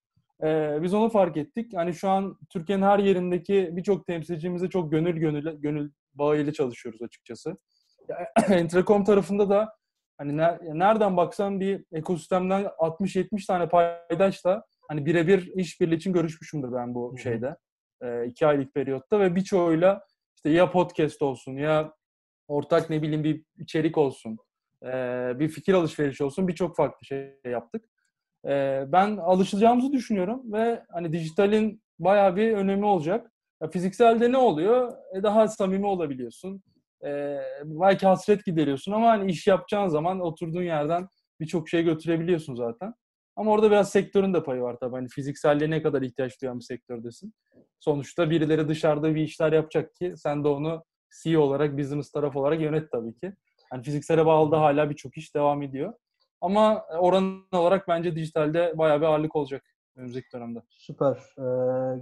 [SPEAKER 4] Ee, biz onu fark ettik. Hani şu an Türkiye'nin her yerindeki birçok temsilcimizle çok gönül gönül gönül bağıyla çalışıyoruz açıkçası. Entrecom tarafında da hani nereden baksan bir ekosistemden 60-70 tane paydaşla hani birebir işbirliği için görüşmüşümdür ben bu şeyde. E, iki aylık periyotta ve birçoğuyla işte ya podcast olsun ya ortak ne bileyim bir içerik olsun, e, bir fikir alışverişi olsun birçok farklı şey yaptık. E, ben alışacağımızı düşünüyorum ve hani dijitalin bayağı bir önemi olacak. Ya fizikselde ne oluyor? E, daha samimi olabiliyorsun. E, belki hasret gideriyorsun ama hani iş yapacağın zaman oturduğun yerden birçok şey götürebiliyorsun zaten. Ama orada biraz sektörün de payı var tabii. Hani fizikselliğe ne kadar ihtiyaç duyan bir sektördesin. Sonuçta birileri dışarıda bir işler yapacak ki sen de onu CEO olarak, business taraf olarak yönet tabii ki. Yani fiziksele bağlı da hala birçok iş devam ediyor. Ama oran olarak bence dijitalde bayağı bir ağırlık olacak önümüzdeki dönemde.
[SPEAKER 3] Süper. Ee,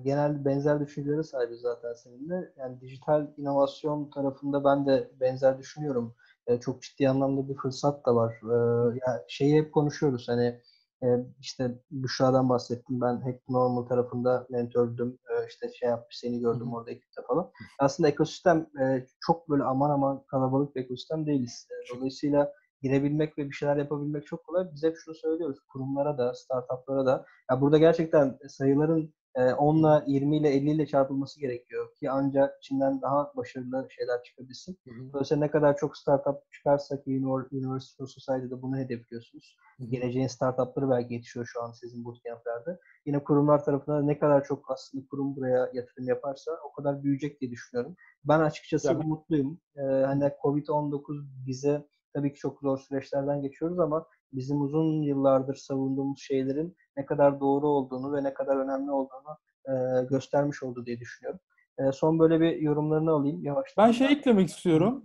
[SPEAKER 3] genel benzer düşünceleri sahibiz zaten seninle. Yani dijital inovasyon tarafında ben de benzer düşünüyorum. Ee, çok ciddi anlamda bir fırsat da var. Ee, yani şeyi hep konuşuyoruz hani e, işte Büşra'dan bahsettim. Ben Hack Normal tarafında mentördüm. E, işte şey yapmış seni gördüm Hı-hı. orada ekipte falan. Aslında ekosistem e, çok böyle aman aman kalabalık bir ekosistem değiliz. E, dolayısıyla girebilmek ve bir şeyler yapabilmek çok kolay. Biz hep şunu söylüyoruz. Kurumlara da, startuplara da. Ya burada gerçekten sayıların 10 ile 20 ile 50 ile çarpılması gerekiyor ki ancak içinden daha başarılı şeyler çıkabilsin. Hı hı. Dolayısıyla ne kadar çok startup çıkarsak University for Society'de bunu hedefliyorsunuz. Hı hı. Geleceğin startupları belki yetişiyor şu an sizin bootcamp'lerde. Yine kurumlar tarafından ne kadar çok aslında kurum buraya yatırım yaparsa o kadar büyüyecek diye düşünüyorum. Ben açıkçası yani. umutluyum. Ee, hani Covid-19 bize tabii ki çok zor süreçlerden geçiyoruz ama bizim uzun yıllardır savunduğumuz şeylerin ne kadar doğru olduğunu ve ne kadar önemli olduğunu e, göstermiş oldu diye düşünüyorum. E, son böyle bir yorumlarını alayım yavaştan.
[SPEAKER 4] Ben şey eklemek istiyorum.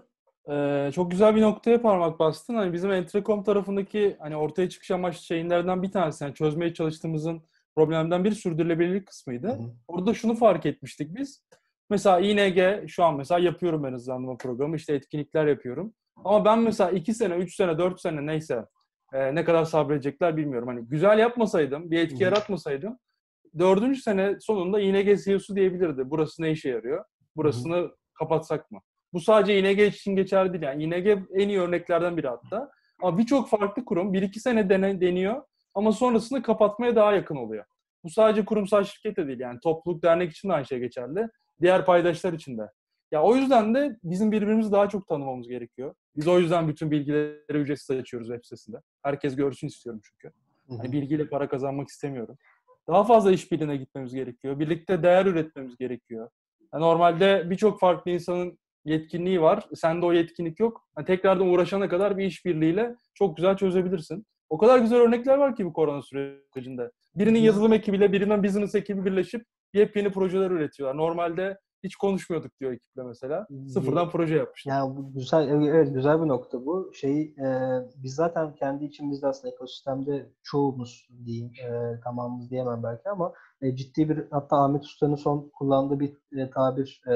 [SPEAKER 4] Ee, çok güzel bir noktaya parmak bastın. Hani bizim Entrecom tarafındaki hani ortaya çıkış amaçlı şeylerden bir tanesi, yani çözmeye çalıştığımızın problemden bir sürdürülebilirlik kısmıydı. Hı. Orada şunu fark etmiştik biz. Mesela ING şu an mesela yapıyorum ben hızlandırma programı. işte etkinlikler yapıyorum. Ama ben mesela 2 sene, 3 sene, 4 sene neyse e, ne kadar sabredecekler bilmiyorum. Hani güzel yapmasaydım, bir etki yaratmasaydım dördüncü sene sonunda ING CEO'su diyebilirdi. Burası ne işe yarıyor? Burasını Hı-hı. kapatsak mı? Bu sadece ING için geçerli değil. Yani ING en iyi örneklerden biri hatta. Ama birçok farklı kurum bir iki sene dene, deniyor ama sonrasında kapatmaya daha yakın oluyor. Bu sadece kurumsal şirket de değil yani topluluk, dernek için de aynı şey geçerli. Diğer paydaşlar için de. Ya o yüzden de bizim birbirimizi daha çok tanımamız gerekiyor. Biz o yüzden bütün bilgileri ücretsiz açıyoruz web sitesinde. Herkes görsün istiyorum çünkü. Yani bilgiyle para kazanmak istemiyorum. Daha fazla işbirliğine gitmemiz gerekiyor. Birlikte değer üretmemiz gerekiyor. Yani normalde birçok farklı insanın yetkinliği var. Sende o yetkinlik yok. Yani tekrardan uğraşana kadar bir işbirliğiyle çok güzel çözebilirsin. O kadar güzel örnekler var ki bu korona sürecinde. Birinin yazılım ekibiyle, birinin business ekibi birleşip yepyeni projeler üretiyorlar. Normalde hiç konuşmuyorduk diyor ekiple mesela. Sıfırdan proje yapmışlar.
[SPEAKER 3] Yani bu güzel, evet güzel bir nokta bu. Şey, e, biz zaten kendi içimizde aslında ekosistemde çoğumuz diyeyim, e, tamamımız diyemem belki ama e, ciddi bir hatta Ahmet Usta'nın son kullandığı bir e, tabir e,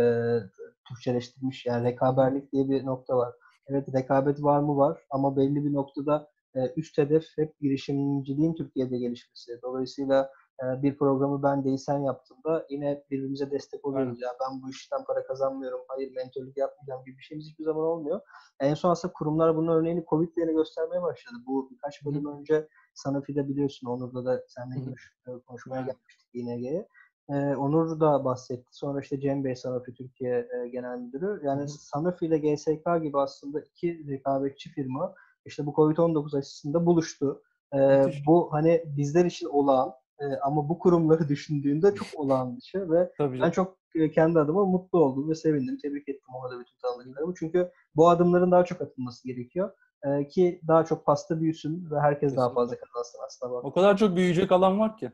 [SPEAKER 3] Türkçeleştirmiş. Yani rekaberlik diye bir nokta var. Evet rekabet var mı var ama belli bir noktada e, üst hedef hep girişimciliğin Türkiye'de gelişmesi. Dolayısıyla bir programı ben değil sen yaptığında yine birbirimize destek oluyoruz. Ya ben bu işten para kazanmıyorum, hayır mentörlük yapmayacağım gibi bir şeyimiz hiçbir zaman olmuyor. En son aslında kurumlar bunun örneğini Covid ile göstermeye başladı. Bu birkaç bölüm Hı. önce Sanofi'de biliyorsun Onur'da da seninle görüş, e, konuşmaya Hı. gelmiştik ING'ye. Ee, Onur da bahsetti. Sonra işte Cem Bey Sanofi Türkiye e, Genel Müdürü. Yani Hı. Sanofi ile GSK gibi aslında iki rekabetçi firma işte bu Covid-19 açısında buluştu. Ee, bu hani bizler için olağan e, ama bu kurumları düşündüğünde çok olağan bir şey ve Tabii ben çok e, kendi adıma mutlu oldum ve sevindim. Tebrik ettim orada bütün tanıdıklarımı. Çünkü bu adımların daha çok atılması gerekiyor. E, ki daha çok pasta büyüsün ve herkes Kesinlikle. daha fazla kazansın aslında.
[SPEAKER 4] O kadar çok büyüyecek alan var ki.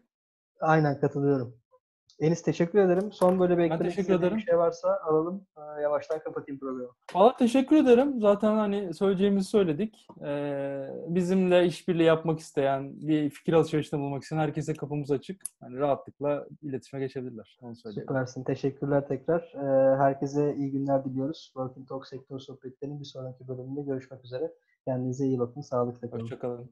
[SPEAKER 3] Aynen katılıyorum. Enis teşekkür ederim. Son böyle bir eklemek istediğin bir şey varsa alalım. Ee, yavaştan kapatayım programı.
[SPEAKER 4] Valla teşekkür ederim. Zaten hani söyleyeceğimizi söyledik. Ee, bizimle işbirliği yapmak isteyen, bir fikir alışverişinde bulmak isteyen herkese kapımız açık. Hani rahatlıkla iletişime geçebilirler. Onu söyleyeyim.
[SPEAKER 3] Süpersin. Teşekkürler tekrar. Ee, herkese iyi günler diliyoruz. Working Talk sektör sohbetlerinin bir sonraki bölümünde görüşmek üzere. Kendinize iyi bakın. Sağlıkla kalın.
[SPEAKER 4] Hoşçakalın.